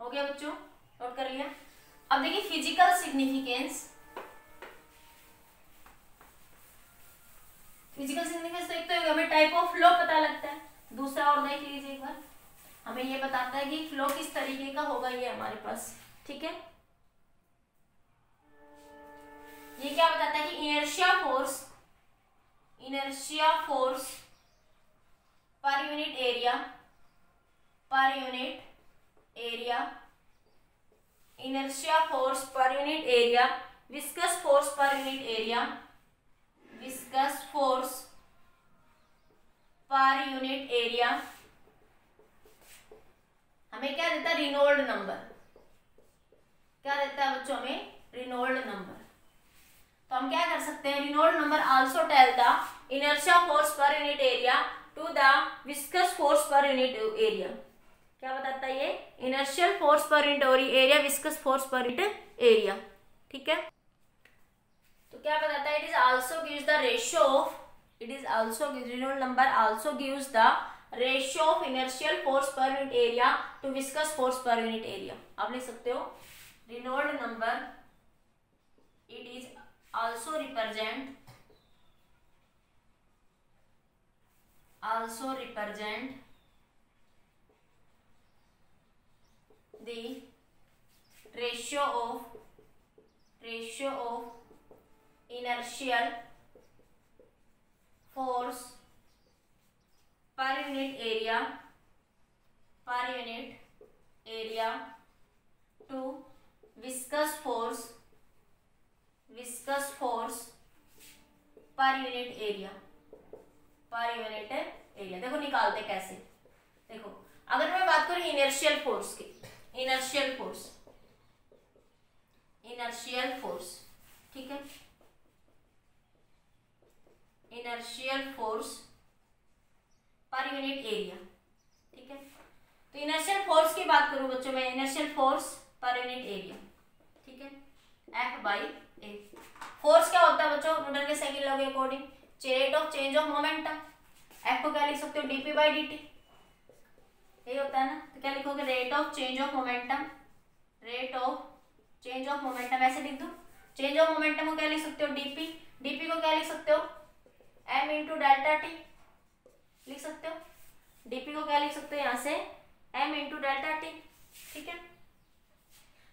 हो गया बच्चों? नोट कर लिया। अब देखिए फ़िज़िकल सिग्निफिकेंस फ़िज़िकल सिग्निफिकेंस तो एक तो हमें टाइप ऑफ़ फ्लो पता लगता है। दूसरा और देख लीजिए एक बार। हमें ये बताता है कि फ्लो किस तरीके का होगा ये हमारे पास। ठीक है? ये क्या बताता है कि inertia force inertia force per unit area per unit area inertia force per unit area viscous force per unit area viscous force per unit area हमें क्या देता? है रिनोल्ड नंबर क्या देता है बच्चों हमें? रिनोल्ड नंबर तो हम क्या कर सकते हैं? Reynold number also tell the inertia force per unit area to the viscous force per unit area क्या बताता है ये? Inertial force per unit area viscous force per unit area ठीक है? तो क्या बताता है? It is also gives the ratio of it is also rule number also gives the ratio of inertial force per unit area to viscous force per unit area आप लिख सकते हो? Reynold number it is also represent also represent the ratio of ratio of inertial force per unit area, per unit area to viscous force viscous force per unit area per unit area देखो, निकालते कैसे? देखो, अगर मैं बात करूँ inertial force की inertial force inertial force ठीक है? Inertial force per unit area, ठीक है? तो इनर्शियल फोर्स की बात करूँ बच्चों में, inertial force per unit area, ठीक है? एफ़ बाई ए फोर्स क्या होता है बच्चों? न्यूटन के सेकंड लॉ के according rate of change of momentum F को क्या लिख सकते हो? डीपी बाई डी टी यही होता है ना? तो क्या लिखोगे? Rate of change of momentum rate of change of momentum ऐसे लिख दो। चेंज ऑफ़ मोमेंटम को क्या लिख सकते हो? डीपी डीपी को क्या लिख सकते हो? एम इंटू डेल्टा टी लिख सकते हो? डीपी को क्या लिख सकते हो? यहाँ से एम इंटू डेल्टा टी ठीक है?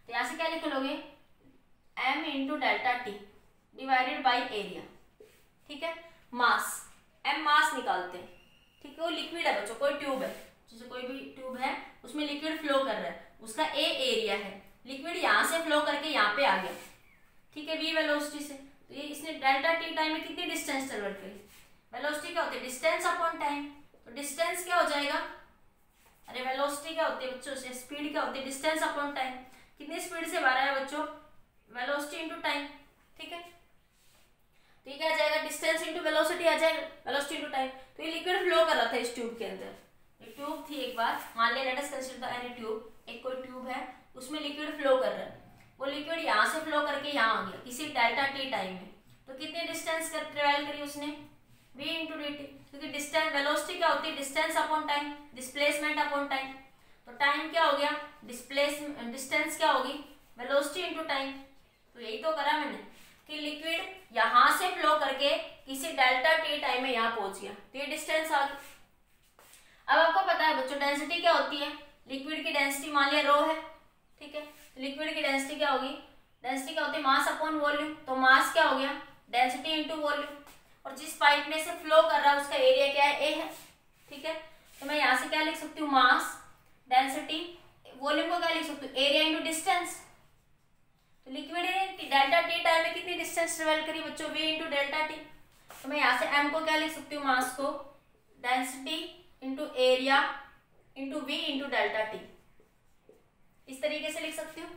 तो यहाँ से क्या लिख लोगे? M into delta T divided by area ठीक है? मास एम मास निकालते हैं, ठीक है? वो लिक्विड है बच्चों, कोई ट्यूब है। जैसे कोई भी ट्यूब है, उसमें लिक्विड फ्लो कर रहा है। उसका ए एरिया है। लिक्विड यहाँ से फ्लो करके यहाँ पे आ गया, ठीक है? वी वेलोसिटी से। तो ये इसने डेल्टा टी टाइम में कितनी डिस्टेंस ट्रेवल करी? वेलोसिटी क्या होती है? Distance upon time. तो डिस्टेंस क्या हो जाएगा? अरे वेलोसिटी क्या होती है बच्चों से? स्पीड क्या होती है? Distance upon time. कितनी स्पीड से बढ़ा है बच्चों? वेलोसिटी इनटू टाइम ठीक है? तो ये क्या आ जाएगा? डिस्टेंस इंटू वेलोसिटी आ जाएगा। वेलोसिटी इंटू टाइम तो ये लिक्विड फ्लो कर रहा था इस ट्यूब के अंदर। एक ट्यूब थी एक बार। मान लिया let us consider the any tube एक कोई ट्यूब है, उसमें लिक्विड फ्लो कर रहा है। वो लिक्विड यहाँ से फ्लो करके यहाँ आ गया किसी डेल्टा टी टाइम में। तो कितने डिस्टेंस कर ट्रेवल करी उसने? V इंटू डी टी क्योंकि डिस्टेंस वेलोसिटी क्या होती है? Distance upon time displacement upon time तो टाइम क्या हो गया? डिस्प्लेस डिस्टेंस क्या होगी? वेलोसिटी इंटू टाइम तो यही तो करा मैंने कि लिक्विड यहाँ से फ्लो करके किसी डेल्टा टी टाइम में यहाँ पहुँच गया। तो ये डिस्टेंस आ गई अब आपको पता है बच्चों डेंसिटी क्या होती है? लिक्विड की डेंसिटी मान लिया रो है, ठीक है? लिक्विड की डेंसिटी क्या होगी? डेंसिटी क्या होती है? Mass upon volume. तो मास क्या हो गया? Density into volume. और जिस पाइप में से फ्लो कर रहा है, उसका एरिया क्या है? ए है। ठीक है? तो मैं यहाँ से क्या लिख सकती हूँ? मास। डेंसिटी। वॉल्यूम को क्या लिख सकती हूँ? एरिया इंटू डिस्टेंस तो लिक्विड डेल्टा टी टाइम में कितनी डिस्टेंस ट्रेवल करी बच्चों? वी इंटू डेल्टा टी तो मैं यहाँ से एम को क्या लिख सकती हूँ? मास को। Density into area into V into delta T इस तरीके से लिख सकती हूँ?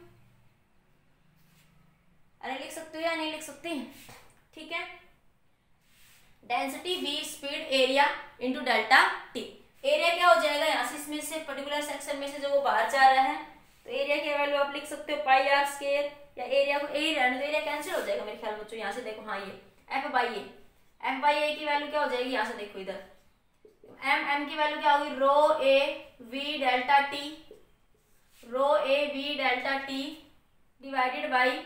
अरे लिख सकती हूँ या नहीं लिख सकती? ठीक है? Density V speed area into delta T area क्या हो जाएगा? यहाँ से इसमें से पर्टिकुलर सेक्शन में से जो वो बाहर जा रहा है तो एरिया की वैल्यू आप लिख सकते हो पाई आर स्केयर या एरिया को ए रहने तो एरिया कैंसिल हो जाएगा मेरे ख्याल बच्चों। यहाँ से देखो हाँ ये F by A F by A की वैल्यू क्या हो जाएगी? यहाँ से देखो इधर। एम एम की वैल्यू क्या होगी? Rho A V delta T rho A V delta T divided by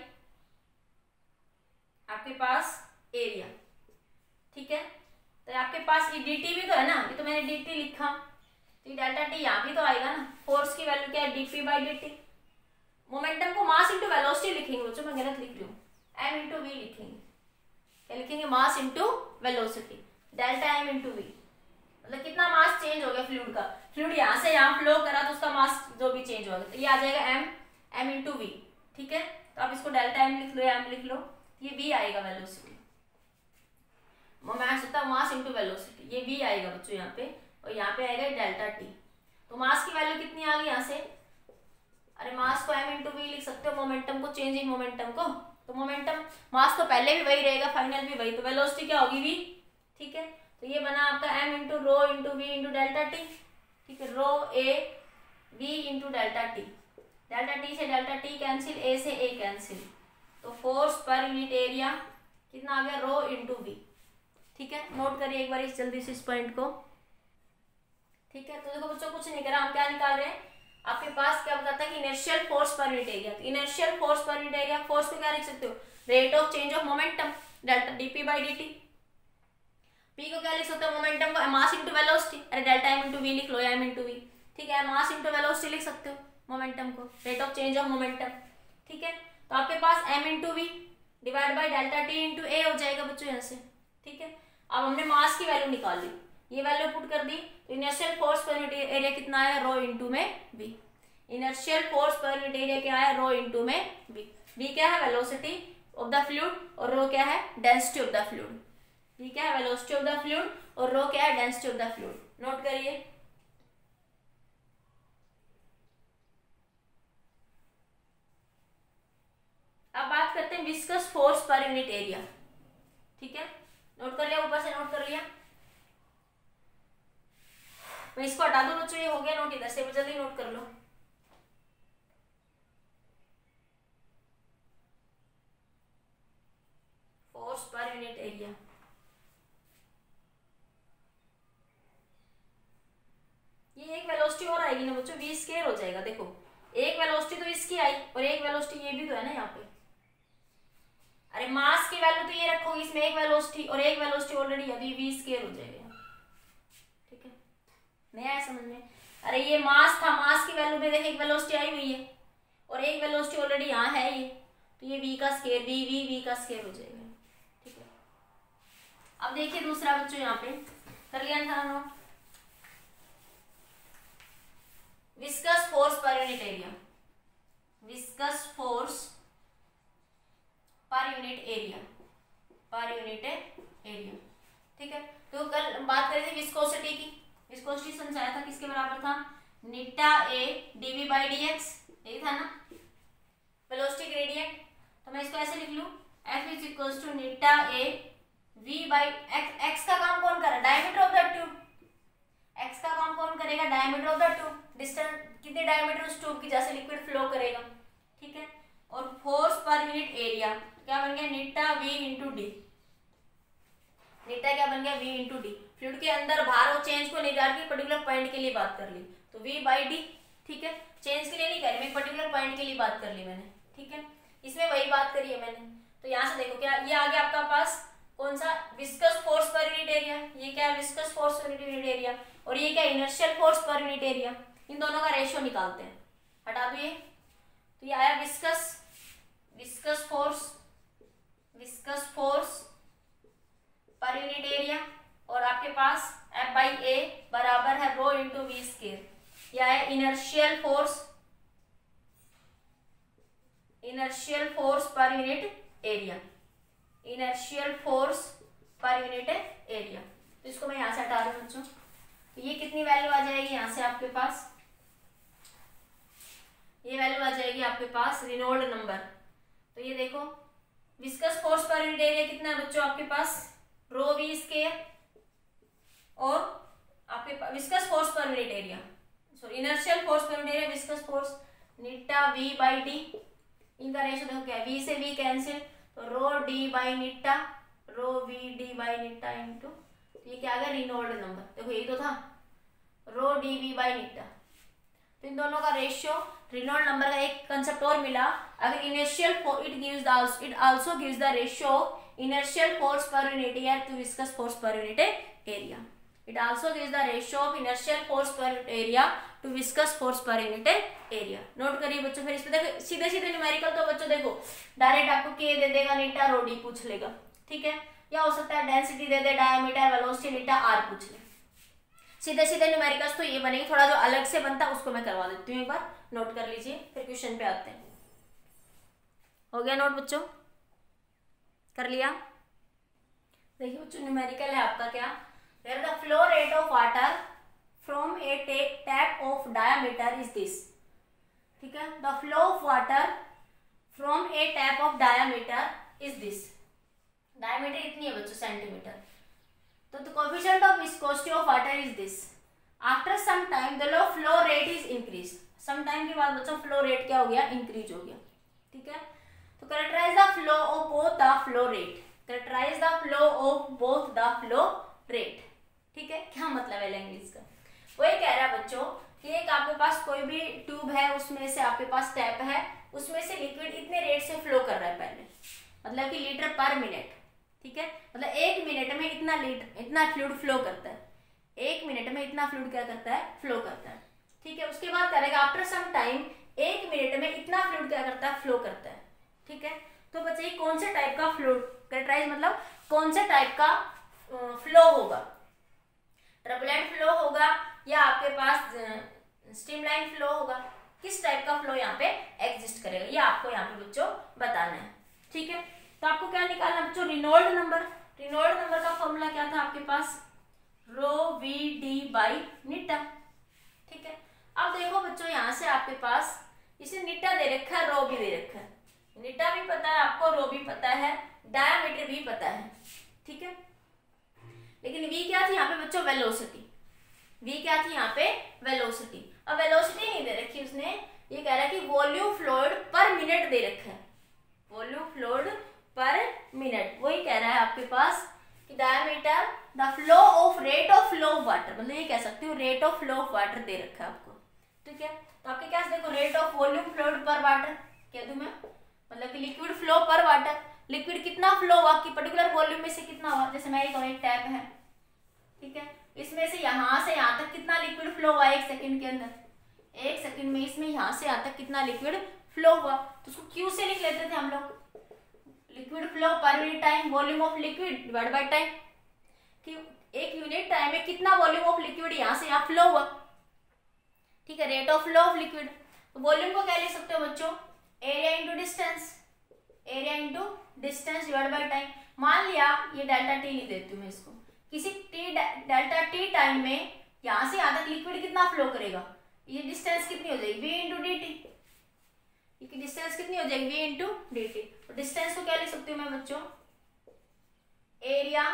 आपके पास एरिया ठीक है? तो आपके पास ये डी टी भी तो है ना? ये तो मैंने डी टी लिखा। तो ये डेल्टा टी यहाँ भी तो आएगा ना? फोर्स की वैल्यू क्या है? D P by D T momentum को मास इंटू वेलोसिटी लिखेंगे, बच्चों, मैं गलत लिख रही हूँ। एम इंटू वी लिखेंगे। क्या लिखेंगे? Mass into velocity delta M into V मतलब कितना मास चेंज हो गया फ्लूड का? फ्लूड यहाँ से यहाँ फ्लो करा तो उसका मास जो भी चेंज होगा तो ये आ जाएगा एम एम इंटू वी ठीक है? तो आप इसको डेल्टा एम लिख लो एम लिख लो, ये वी आएगा वेलोसिटी मैथ होता है मास इंटू वेलोसिटी ये वी आएगा बच्चों यहाँ पे, और यहाँ पे आएगा डेल्टा टी तो मास की वैल्यू कितनी आ गई यहाँ से? अरे मास को एम इंटू वी लिख सकते हो मोमेंटम को चेंज इन मोमेंटम को? तो मोमेंटम मास तो पहले भी वही रहेगा फाइनल भी वही तो वेलोसिटी क्या होगी वी ठीक है? तो ये बना आपका M into rho into V into delta T ठीक है rho A V into delta T delta T से डेल्टा टी कैंसिल ए से ए कैंसिल तो फोर्स पर यूनिट एरिया कितना आ गया? रो इंटू वी ठीक है? नोट करिए एक बार इस जल्दी से इस पॉइंट को। ठीक है? तो देखो बच्चों, कुछ नहीं करा, हम क्या निकाल रहे हैं? आपके पास क्या बताता है कि inertial force per unit area तो inertial force per unit area force को क्या लिख सकते हो? Rate of change of momentum delta dp by d को क्या लिख सकते हो? मोमेंटम को मास इंटू वेलोसिटी अरे डेल्टा एम इंटू वी लिख लो एम इंटू वी ठीक है? मास इंटू वेलोसिटी लिख सकते हो मोमेंटम को. Rate of change of momentum ठीक है? तो आपके पास m into v divide by delta t into a हो जाएगा बच्चों यहाँ से. ठीक है? अब हमने मास की वैल्यू निकाल ली. ये वैल्यू पुट कर दी. तो inertial force per unit area कितना आया? रो इंटू में b inertial force per unit area क्या है रो इंटू में बी बी क्या है? वेलोसिटी ऑफ़ द फ्लूड और रो क्या है? डेंसिटी ऑफ़ द फ्लूड क्या है? वेलोसिटी ऑफ़ द फ्लूड और रो क्या है? Density of the fluid note करिए। अब बात करते हैं viscous force per unit area ठीक है? नोट कर लिया, ऊपर से नोट कर लिया। मैं इसको हटा दू, बच्चों, ये हो गया नोट इधर से जल्दी नोट कर लो। फोर्स पर यूनिट एरिया ये एक वेलोसिटी और आएगी ना बच्चों वी स्केयर हो जाएगा, देखो। एक वेलोसिटी तो इसकी आई और एक वेलोसिटी ये भी तो है ना यहाँ पे। अरे मास की वैल्यू तो ये रखोगे इसमें एक वेलोसिटी और एक वेलोसिटी ऑलरेडी अभी वी स्केयर हो जाएगा ठीक है? नहीं आया समझ में? अरे ये मास था मास की वैल्यू में देखे, एक वेलोसिटी आई हुई है और एक वेलोसिटी ऑलरेडी यहाँ है ये। तो ये वी का स्केयर वी वी वी का स्केयर हो जाएगा। ठीक है? अब देखिए दूसरा बच्चों यहाँ पे। कर लिया था note viscous force per unit area viscous force per unit area per unit area ठीक है? तो कल बात करी थी विस्कोसिटी की। विस्कोसिटी समझाया था किसके बराबर था? Eta a dv by d x यही था ना? वेलोसिटी ग्रेडियंट तो मैं इसको ऐसे लिख लू। F is equal to eta a v by x x का काम कौन कर रहा है? Diameter of the tube x का काम कौन करेगा? Diameter of the tube distance, कितने डायमीटर उस ट्यूब की जैसे लिक्विड फ्लो करेगा, ठीक है? और फोर्स पर यूनिट एरिया क्या बन गया? Eta v into d eta क्या बन गया? वी इंटू डी फ्लूड के अंदर भार और चेंज को निकाल के पर्टिकुलर पॉइंट के लिए बात कर ली। तो वी बाई डी ठीक है? चेंज के लिए नहीं करी मैं पर्टिकुलर पॉइंट के लिए बात कर ली मैंने, ठीक है? इसमें वही बात करी है मैंने। तो यहाँ से देखो, क्या ये आ गया आपका पास? कौन सा? Viscous force per unit area ये क्या viscous force per unit area और ये क्या inertial force per unit area इन दोनों का रेशियो निकालते हैं। हटा दो ये तो ये आया viscous viscous force viscous force per unit area और आपके पास एफ़ बाई ए बराबर है रो इंटू वी स्केयर यह है inertial force inertial force per unit area inertial force per unit area तो इसको मैं यहाँ से हटा रही हूँ बच्चों। तो ये कितनी वैल्यू आ जाएगी यहाँ से आपके पास? ये वैल्यू आ जाएगी आपके पास रिनोल्ड नंबर तो ये देखो viscous force per unit area कितना है बच्चों आपके पास? रो वी स्केयर और आपके viscous force per unit area sorry inertial force per unit area viscous force eta v by t इनका रेशियो देखो क्या वी से वी कैंसिल तो rho d by eta rho v d by eta into ये क्या आ गया? Reynold number देखो, यही तो था. Rho d v by eta तो इन दोनों का रेशियो रिनोल्ड नंबर का एक कंसेप्ट और मिला। अगर inertial it gives it also gives the ratio inertial force per unit area to viscous force per unit area. It also gives the ratio of inertial force per unit area to viscous force per unit area. Note करिए बच्चों, फिर इस पे देखो सीधे सीधे numerical तो बच्चों देखो डायरेक्ट आपको के दे देगा, नीटा रो डी पूछ लेगा। ठीक है? या हो सकता है डेंसिटी दे दे डायमीटर वेलोसिटी नीटा आर पूछ ले। सीधे सीधे न्यूमेरिकल्स तो ये बनेगी, थोड़ा जो अलग से बनता है उसको मैं करवा देती हूँ एक बार। नोट कर लीजिए, फिर क्वेश्चन पे आते हैं। हो गया नोट बच्चों? कर लिया? देखिए बच्चों न्यूमेरिकल है आपका क्या? There the flow rate of water from a tap of diameter is this ठीक है? The flow of water from a tap of diameter is this diameter इतनी है बच्चों सेंटीमीटर तो the coefficient of viscosity of water is this after some time the low flow rate is increase some time के बाद बच्चों flow rate क्या हो गया? इंक्रीज हो गया। ठीक है? तो characterise the flow of both the flow rate characterise the flow of both the flow rate ठीक है? क्या मतलब है लैंग्वेज का? वही कह रहा है बच्चों, कि एक आपके पास कोई भी ट्यूब है, उसमें से आपके पास टैप है, उसमें से लिक्विड इतने रेट से फ्लो कर रहा है पहले। मतलब कि लीटर पर मिनट ठीक है? मतलब एक मिनट में इतना लीटर इतना फ्लूड फ्लो करता है। एक मिनट में इतना फ्लूड क्या करता है? फ्लो करता है। ठीक है, उसके बाद करेगा आफ्टर सम टाइम एक मिनट में इतना फ्लूड क्या करता है? फ्लो करता है। ठीक है? तो बच्चे कौन से टाइप का फ्लो कैरेक्टराइज मतलब कौन से टाइप का फ्लो होगा? ट्रबुलेंट फ्लो होगा या आपके पास स्ट्रीमलाइन फ्लो होगा? किस टाइप का फ्लो यहाँ पे एग्जिस्ट करेगा? ये आपको यहाँ पे बच्चों बताना है। ठीक है? तो आपको क्या निकालना बच्चों? रिनोल्ड नंबर रिनोल्ड नंबर का फॉर्मूला क्या था आपके पास? Rho v d by eta ठीक है? अब देखो बच्चों, यहाँ से आपके पास इसे निटा दे रखा है रो भी दे रखा है। नीटा भी पता है आपको रो भी पता है डायमीटर भी पता है, ठीक है? लेकिन वी क्या थी यहाँ पे बच्चों? वेलोसिटी वी क्या थी यहाँ पे? वेलोसिटी अब वेलोसिटी नहीं दे रखी उसने, ये कह रहा है कि वॉल्यूम फ्लोड पर मिनट दे रखा है। वॉल्यूम फ्लोड पर मिनट वही कह रहा है आपके पास कि diameter the flow of rate of flow of water मतलब ये कह सकते हो rate of flow of water दे रखा है ठीक है? तो आपके क्या देखो rate of volume flowed per water कह दू मैं? मतलब कि liquid flow per water liquid कितना फ्लो हुआ कि पर्टिकुलर वॉल्यूम में से कितना हुआ? जैसे मैं एक टैप है। ठीक है? इसमें से यहाँ से यहाँ तक कितना लिक्विड फ्लो हुआ एक सेकंड के अंदर? एक सेकंड में इसमें यहाँ से यहाँ तक कितना लिक्विड फ्लो हुआ? तो उसको क्यू से लिख लेते थे हम लोग। Liquid flow per unit time volume of liquid divide by time कि एक यूनिट टाइम में कितना वॉल्यूम ऑफ़ लिक्विड यहाँ से यहाँ फ्लो हुआ? ठीक है rate of flow of liquid volume को क्या ले सकते हो बच्चों? Area into distance area into distance divide by time मान लिया, ये डेल्टा टी लिख देती हूँ मैं इसको। किसी टी डेल्टा टी टाइम में यहाँ से यहाँ तक लिक्विड कितना फ्लो करेगा? ये डिस्टेंस कितनी हो जाएगी? V into d t distance कितनी हो जाएगी? V into d t distance को क्या लिख सकती हूँ मैं बच्चों? Area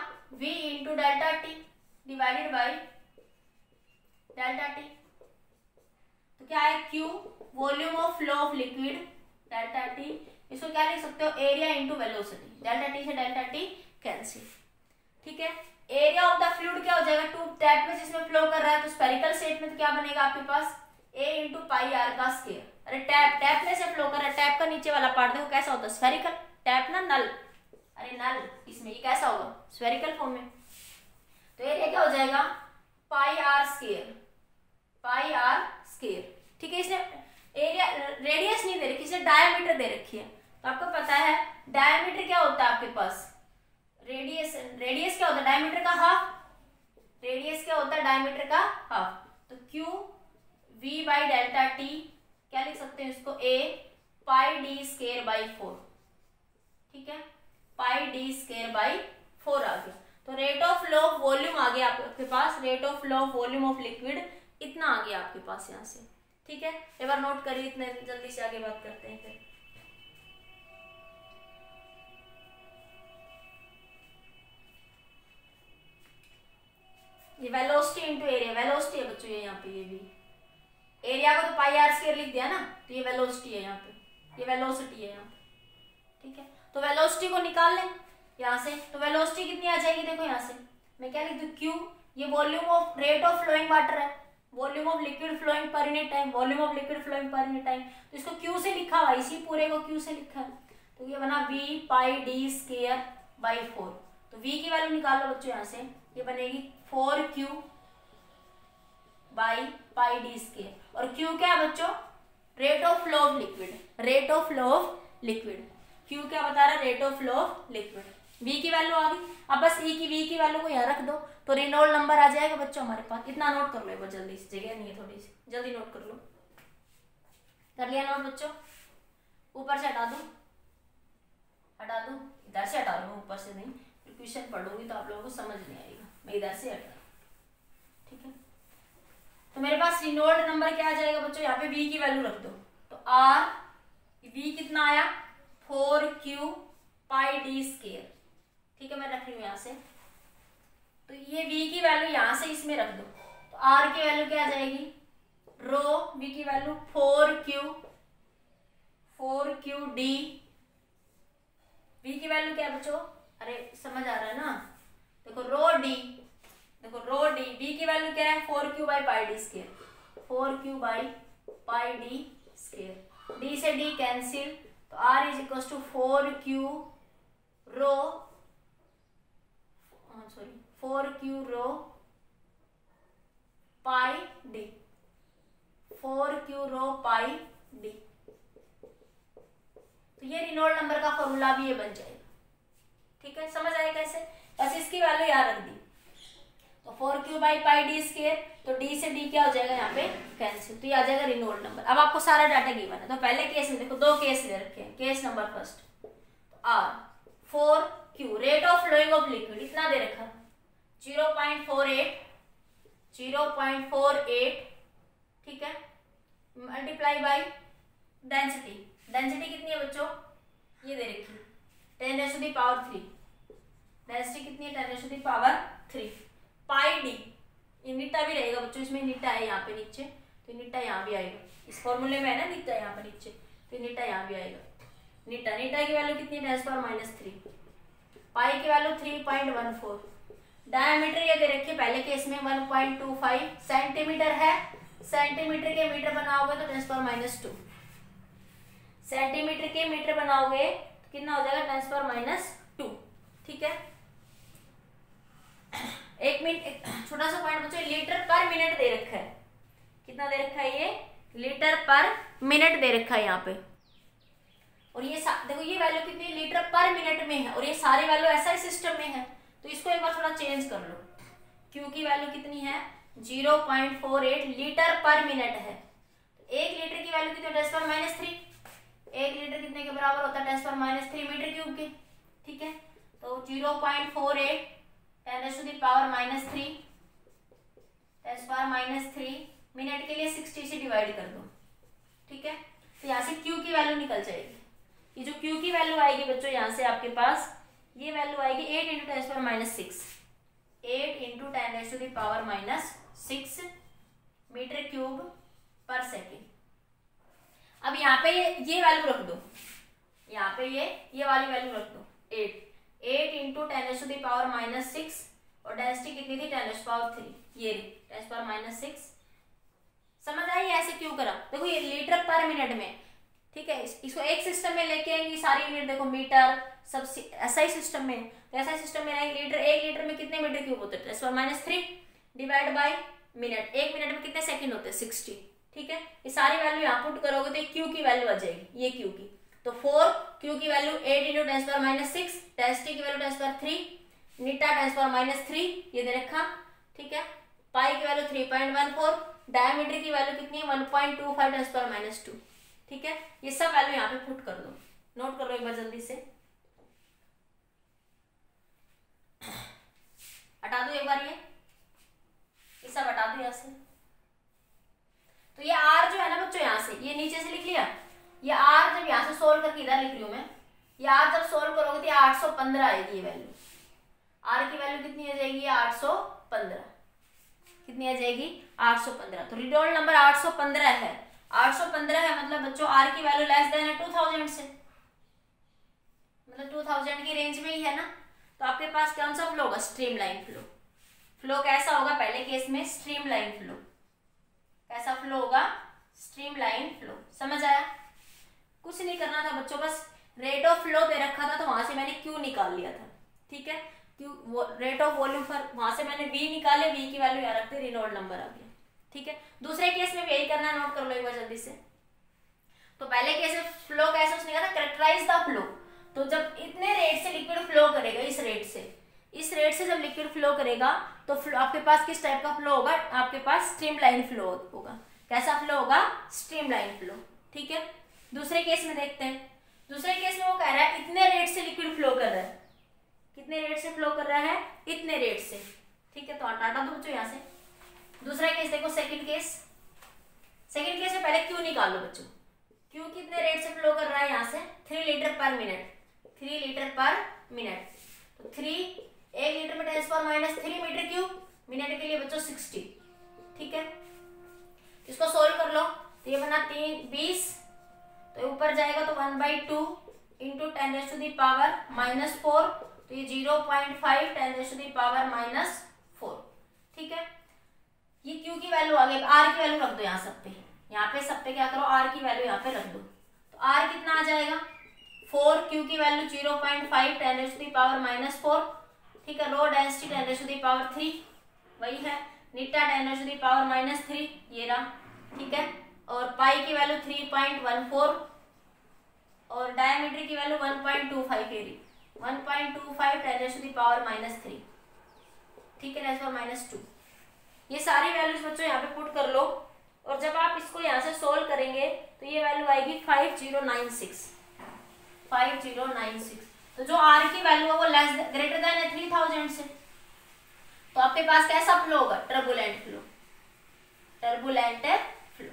v into delta t divided by delta t तो क्या है? Q volume of flow of liquid delta t इसको क्या लिख सकते हो? Area into velocity delta t से डेल्टा टी कैंसिल ठीक है? एरिया ऑफ़ द फ्लूड क्या हो जाएगा? टू टैप में जिसमें फ्लो कर रहा है तो स्पेरिकल स्टेट में तो क्या बनेगा आपके पास? ए इंटू पाई आर का स्केयर अरे टैप टैप में से फ्लो कर रहा है। टैप का नीचे वाला पार्ट देखो कैसा होता है? स्पेरिकल टैप ना नल अरे नल इसमें ये कैसा होगा? स्पेरिकल फॉर्म में. तो एरिया क्या हो जाएगा? Pi r square pi r square ठीक है? इसने एरिया रेडियस नहीं दे रखी, इसने डायमीटर दे रखी है। तो आपको पता है डायमीटर क्या होता है आपके पास? रेडियस रेडियस क्या होता है? डायमीटर का हाफ़ रेडियस क्या होता है? डायमीटर का हाफ़ तो q v by delta t क्या लिख सकते हैं इसको? A pi d square by four ठीक है? Pi d square by four आ गया। तो रेट ऑफ़ ऑफ़ वॉल्यूम आ गया आपके पास। Rate of of volume of liquid इतना आ गया आपके पास यहाँ से। ठीक है? एक बार नोट करिए इतने जल्दी से आगे बात करते हैं फिर। ये वेलोसिटी इनटू एरिया वेलोसिटी है बच्चों ये यहाँ पे, ये भी। एरिया को तो पाई आर स्क्वायर लिख दिया ना तो ये वेलोसिटी है यहाँ पे। ये वेलोसिटी है यहाँ पे। ठीक है? तो वेलोसिटी को निकाल लें, यहाँ से। तो वेलोसिटी कितनी आ जाएगी देखो यहाँ से। मैं क्या लिख दू? क्यू ये volume of rate of flowing water है। Volume of liquid flowing per unit time volume of liquid flowing per unit time तो इसको क्यू से लिखा हुआ इसी पूरे को क्यू से लिखा है। तो ये बना v pi d square by four तो वी की वैल्यू निकाल लो बच्चों यहाँ से। ये बनेगी four q by pi d square और क्यू क्या है बच्चों? Rate of flow of liquid rate of flow of liquid q क्या बता रहा है? Rate of flow of liquid v की वैल्यू आ गई। अब बस ई e की वी की वैल्यू को यहाँ रख दो। तो रिनोल्ड नंबर आ जाएगा बच्चों हमारे पास। इतना नोट कर लो एक बार, जल्दी से जगह नहीं है थोड़ी सी। जल्दी नोट कर लो। कर लिया नोट बच्चों। ऊपर से हटा दू। हटा दू। इधर से हटा लू, ऊपर से नहीं। क्वेश्चन पढ़ूँगी तो आप लोगों को समझ नहीं आएगा। मैं इधर से हटा ठीक है? तो मेरे पास रिनोल्ड नंबर क्या आ जाएगा बच्चों? यहाँ पे वी की वैल्यू रख दो। तो आर वी कितना आया? Four q pi d square ठीक है, मैं रख रही हूँ यहाँ से। तो ये v की वैल्यू यहाँ से इसमें रख दो। तो r की वैल्यू क्या आ जाएगी? रो v की value four q four q d v की वैल्यू क्या बच्चों अरे, समझ आ रहा है ना? देखो रो डी देखो रो डी v की वैल्यू क्या है? Four q by pi d square four q by pi d square d से डी कैंसिल तो r is equal to four q rho sorry four q rho pi d. Four q rho pi d. तो ये Reynold number का formula भी ये बन जाएगा। ठीक है, समझ आए कैसे? बस इसकी वैल्यू याद रख दी। तो four q by pi d square तो डी से डी क्या हो जाएगा यहाँ पे? कैंसिल। तो ये आ जाएगा रिनोल्ड नंबर। अब आपको सारा डाटा गिवन है। तो पहले केस में देखो, दो केस ले रखे हैं। Case number first r four q rate of flowing of liquid इतना दे रखा। Zero point four eight, zero point four eight, ठीक है? मल्टीप्लाई बाई डेंसिटी डेंसिटी कितनी है बच्चों? ये दे रखी। Ten s the power three. Density कितनी है? Ten s the power three. Pi d. ये निटा भी रहेगा बच्चों, इसमें निटा है यहाँ पे नीचे। तो निटा यहाँ भी आएगा। इस फॉर्मूले में है ना निटा यहाँ पे नीचे। तो निटा यहाँ भी आएगा। निटा निटा की वैल्यू कितनी है? Ten power minus three pi की value three point one four diameter ये दे रखी है पहले केस में 1.25 सेंटीमीटर है। सेंटीमीटर के मीटर बनाओगे तो tens power minus two centimetre के मीटर बनाओगे तो कितना हो जाएगा? टेंस पर माइनस टू ठीक है? एक मिनट छोटा सा पॉइंट बच्चों लीटर पर मिनट दे रखा है। कितना दे रखा है ये? लीटर पर मिनट दे रखा है यहाँ पे। और ये देखो ये वैल्यू कितनी लीटर पर मिनट में है। और ये सारी वैल्यू ऐसा ही सिस्टम में है। तो इसको एक बार थोड़ा चेंज कर लो। क्यू की वैल्यू कितनी है? Zero point four eight litre per minute है। तो एक लीटर की वैल्यू कितनी टेस्ट पर माइनस थ्री एक लीटर कितने के बराबर होता है? टेस्ट पर माइनस थ्री मीटर क्यूब के। ठीक है? तो zero point four eight ten to the power minus three test पर माइनस थ्री मिनट के लिए सिक्सटी से डिवाइड कर दो। ठीक है? तो यहाँ से क्यू की वैल्यू निकल जाएगी। ये जो क्यू की वैल्यू आएगी बच्चों, यहाँ से आपके पास ये वैल्यू आएगी eight into ten power minus six eight into ten s to the power minus six metre cube per second अब यहाँ पे ये ये वैल्यू रख दो। यहाँ पे ये ये वाली वैल्यू रख दो। Eight eight into ten s to the power minus six और डेंसिटी कितनी थी? टेन एस पावर थ्री ये टेन पावर माइनस सिक्स समझ आई ऐसे क्यों करा? देखो ये लीटर पर मिनट में, ठीक है इसको एक सिस्टम में लेके आएँगे सारी यूनिट देखो मीटर सब ही सिस्टम में। तो ऐसा सिस्टम में आएँगे लीटर एक लीटर में कितने मीटर क्यूब होते हैं? Ten minus three divide by minute एक मिनट में कितने सेकंड होते हैं? सिक्सटी ठीक है? ये सारी वैल्यू यहाँ पुट करोगे तो क्यू की वैल्यू आ जाएगी, ये क्यू की। तो फोर क्यू की value eight into ten square minus six tasty की value ten square three eta ten square minus three ये दे रखा, ठीक है? पाई की value three point one four diameter की वैल्यू कितनी है? One point two five ten square minus two ठीक है? ये सब वैल्यू यहाँ पे पुट कर दो। नोट कर लो एक बार जल्दी से। हटा दो एक बार ये। ये सब हटा दो यहाँ से। तो ये आर जो है ना बच्चों यहाँ से, ये नीचे से लिख लिया। ये आर जब यहाँ से सोल्व करके इधर लिख रही हूँ मैं, ये आर जब सोल्व करोगे तो आठ सौ पंद्रह आएगी ये वैल्यू आर की वैल्यू कितनी आ जाएगी? आठ सौ पंद्रह। कितनी आ जाएगी? आठ सौ पंद्रह। तो रिडोल्ड नंबर आठ सौ पंद्रह है। आठ सौ पंद्रह है मतलब बच्चों आर की वैल्यू लेस देन है टू थाउज़ेंड से। मतलब टू थाउज़ेंड की रेंज में ही है ना। तो आपके पास कौन सा फ्लो होगा? स्ट्रीम लाइन फ्लो फ्लो कैसा होगा? पहले केस में स्ट्रीम लाइन फ्लो कैसा फ्लो होगा? स्ट्रीम लाइन फ्लो समझ आया? कुछ नहीं करना था बच्चों, बस रेट ऑफ़ फ्लो दे रखा था तो वहाँ से मैंने क्यू निकाल लिया था। ठीक है? क्यू रेट ऑफ़ वॉल्यूम पर वहाँ से मैंने वी निकाले वी की वैल्यू यहाँ रखते रिनोल्ड नंबर आ गया। ठीक है? दूसरे केस में भी यही करना नोट कर लो एक बार जल्दी से। तो पहले केस में फ्लो कैसे, उसने कहा था करेक्टराइज द फ्लो तो जब इतने रेट से लिक्विड फ्लो करेगा, इस रेट से, इस रेट से जब लिक्विड फ्लो करेगा तो आपके पास किस टाइप का फ्लो होगा? आपके पास स्ट्रीम लाइन फ्लो होगा। कैसा फ्लो होगा? स्ट्रीम लाइन फ्लो ठीक है? दूसरे केस में देखते हैं। दूसरे केस में वो कह रहा है, इतने रेट से लिक्विड फ्लो कर रहा है। कितने रेट से फ्लो कर रहा है? इतने रेट से, ठीक है? तो टाटा दो बच्चों यहाँ से। दूसरा केस देखो सेकंड केस सेकंड केस में पहले क्यू निकाल बच्चों? क्यू कितने रेट से फ्लो कर रहा है यहाँ से? Three litre per minute three litre per minute तो थ्री एक लीटर में ten power minus three metre cube minute के लिए बच्चों सिक्सटी ठीक है? इसको सोल्व कर लो। तो ये बना तीन, बीस। तो ऊपर जाएगा तो one by two into ten to the power minus four तो ये zero point five ten to the power minus four ठीक है? ये क्यू की वैल्यू आ गई। आर की वैल्यू रख दो यहाँ सब पे। यहाँ पे सब पे क्या करो? आर की वैल्यू यहाँ पे रख दो। तो आर कितना आ जाएगा? फोर, क्यू की value zero point five, ten to power minus four. ठीक है, rho density, ten to the power three. वही है, नीटा, ten to the power minus three, ये रहा। ठीक है, और पाई की value three point one four, और डायमीटर की value one point two five के री one point two five, ten to the power minus three. ठीक है टेन माइनस टू ये सारी वैल्यूज़ बच्चों यहाँ पे पुट कर लो, और जब आप इसको यहाँ से सोल्व करेंगे तो ये वैल्यू आएगी five zero nine six five zero nine six तो जो आर की वैल्यू है वो लेस ग्रेटर देन है थ्री थाउज़ेंड से। तो आपके पास कैसा फ्लो होगा? टर्बुलेंट फ्लो टर्बुलेंट फ्लो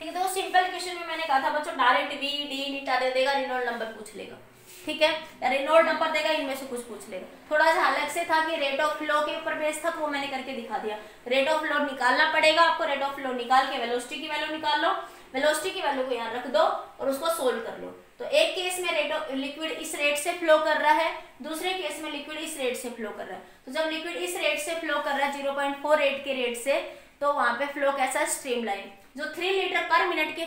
ठीक है तो सिंपल क्वेश्चन में मैंने कहा था, बच्चों डायरेक्ट वी डी नीटा दे देगा रिनोल्ड नंबर पूछ लेगा। ठीक है? रेनोल्ड नंबर देगा, इनमें से कुछ पूछ लेगा। थोड़ा सा अलग से था कि रेट ऑफ़ फ्लो के ऊपर बेस था तो वो मैंने करके दिखा दिया। रेट ऑफ़ फ्लो निकालना पड़ेगा आपको रेट ऑफ़ फ्लो निकाल के वेलोसिटी की वैल्यू निकाल लो। वेलोसिटी की वैल्यू को यहाँ रख दो और उसको सोल्व कर लो। तो एक केस में रेट लिक्विड इस रेट से फ्लो कर रहा है, दूसरे केस में लिक्विड इस रेट से फ्लो कर रहा है। तो जब लिक्विड इस रेट से फ्लो कर रहा है ज़ीरो पॉइंट फोर एट के रेट से तो वहाँ पे फ्लो कैसा स्ट्रीम लाइन जो थ्री लीटर पर मिनट के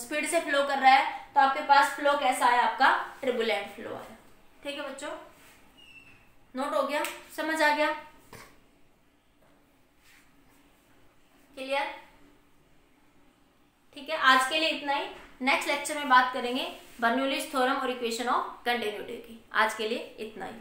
स्पीड से फ्लो कर रहा है तो आपके पास फ्लो कैसा आया? आपका ट्रिबुलेंट फ्लो आया। ठीक है बच्चों? नोट हो गया? समझ आ गया? क्लियर ठीक है? आज के लिए इतना ही। नेक्स्ट लेक्चर में बात करेंगे बर्न्यूलिस थ्योरम और इक्वेशन ऑफ़ कंटिन्यूटी की। आज के लिए इतना ही।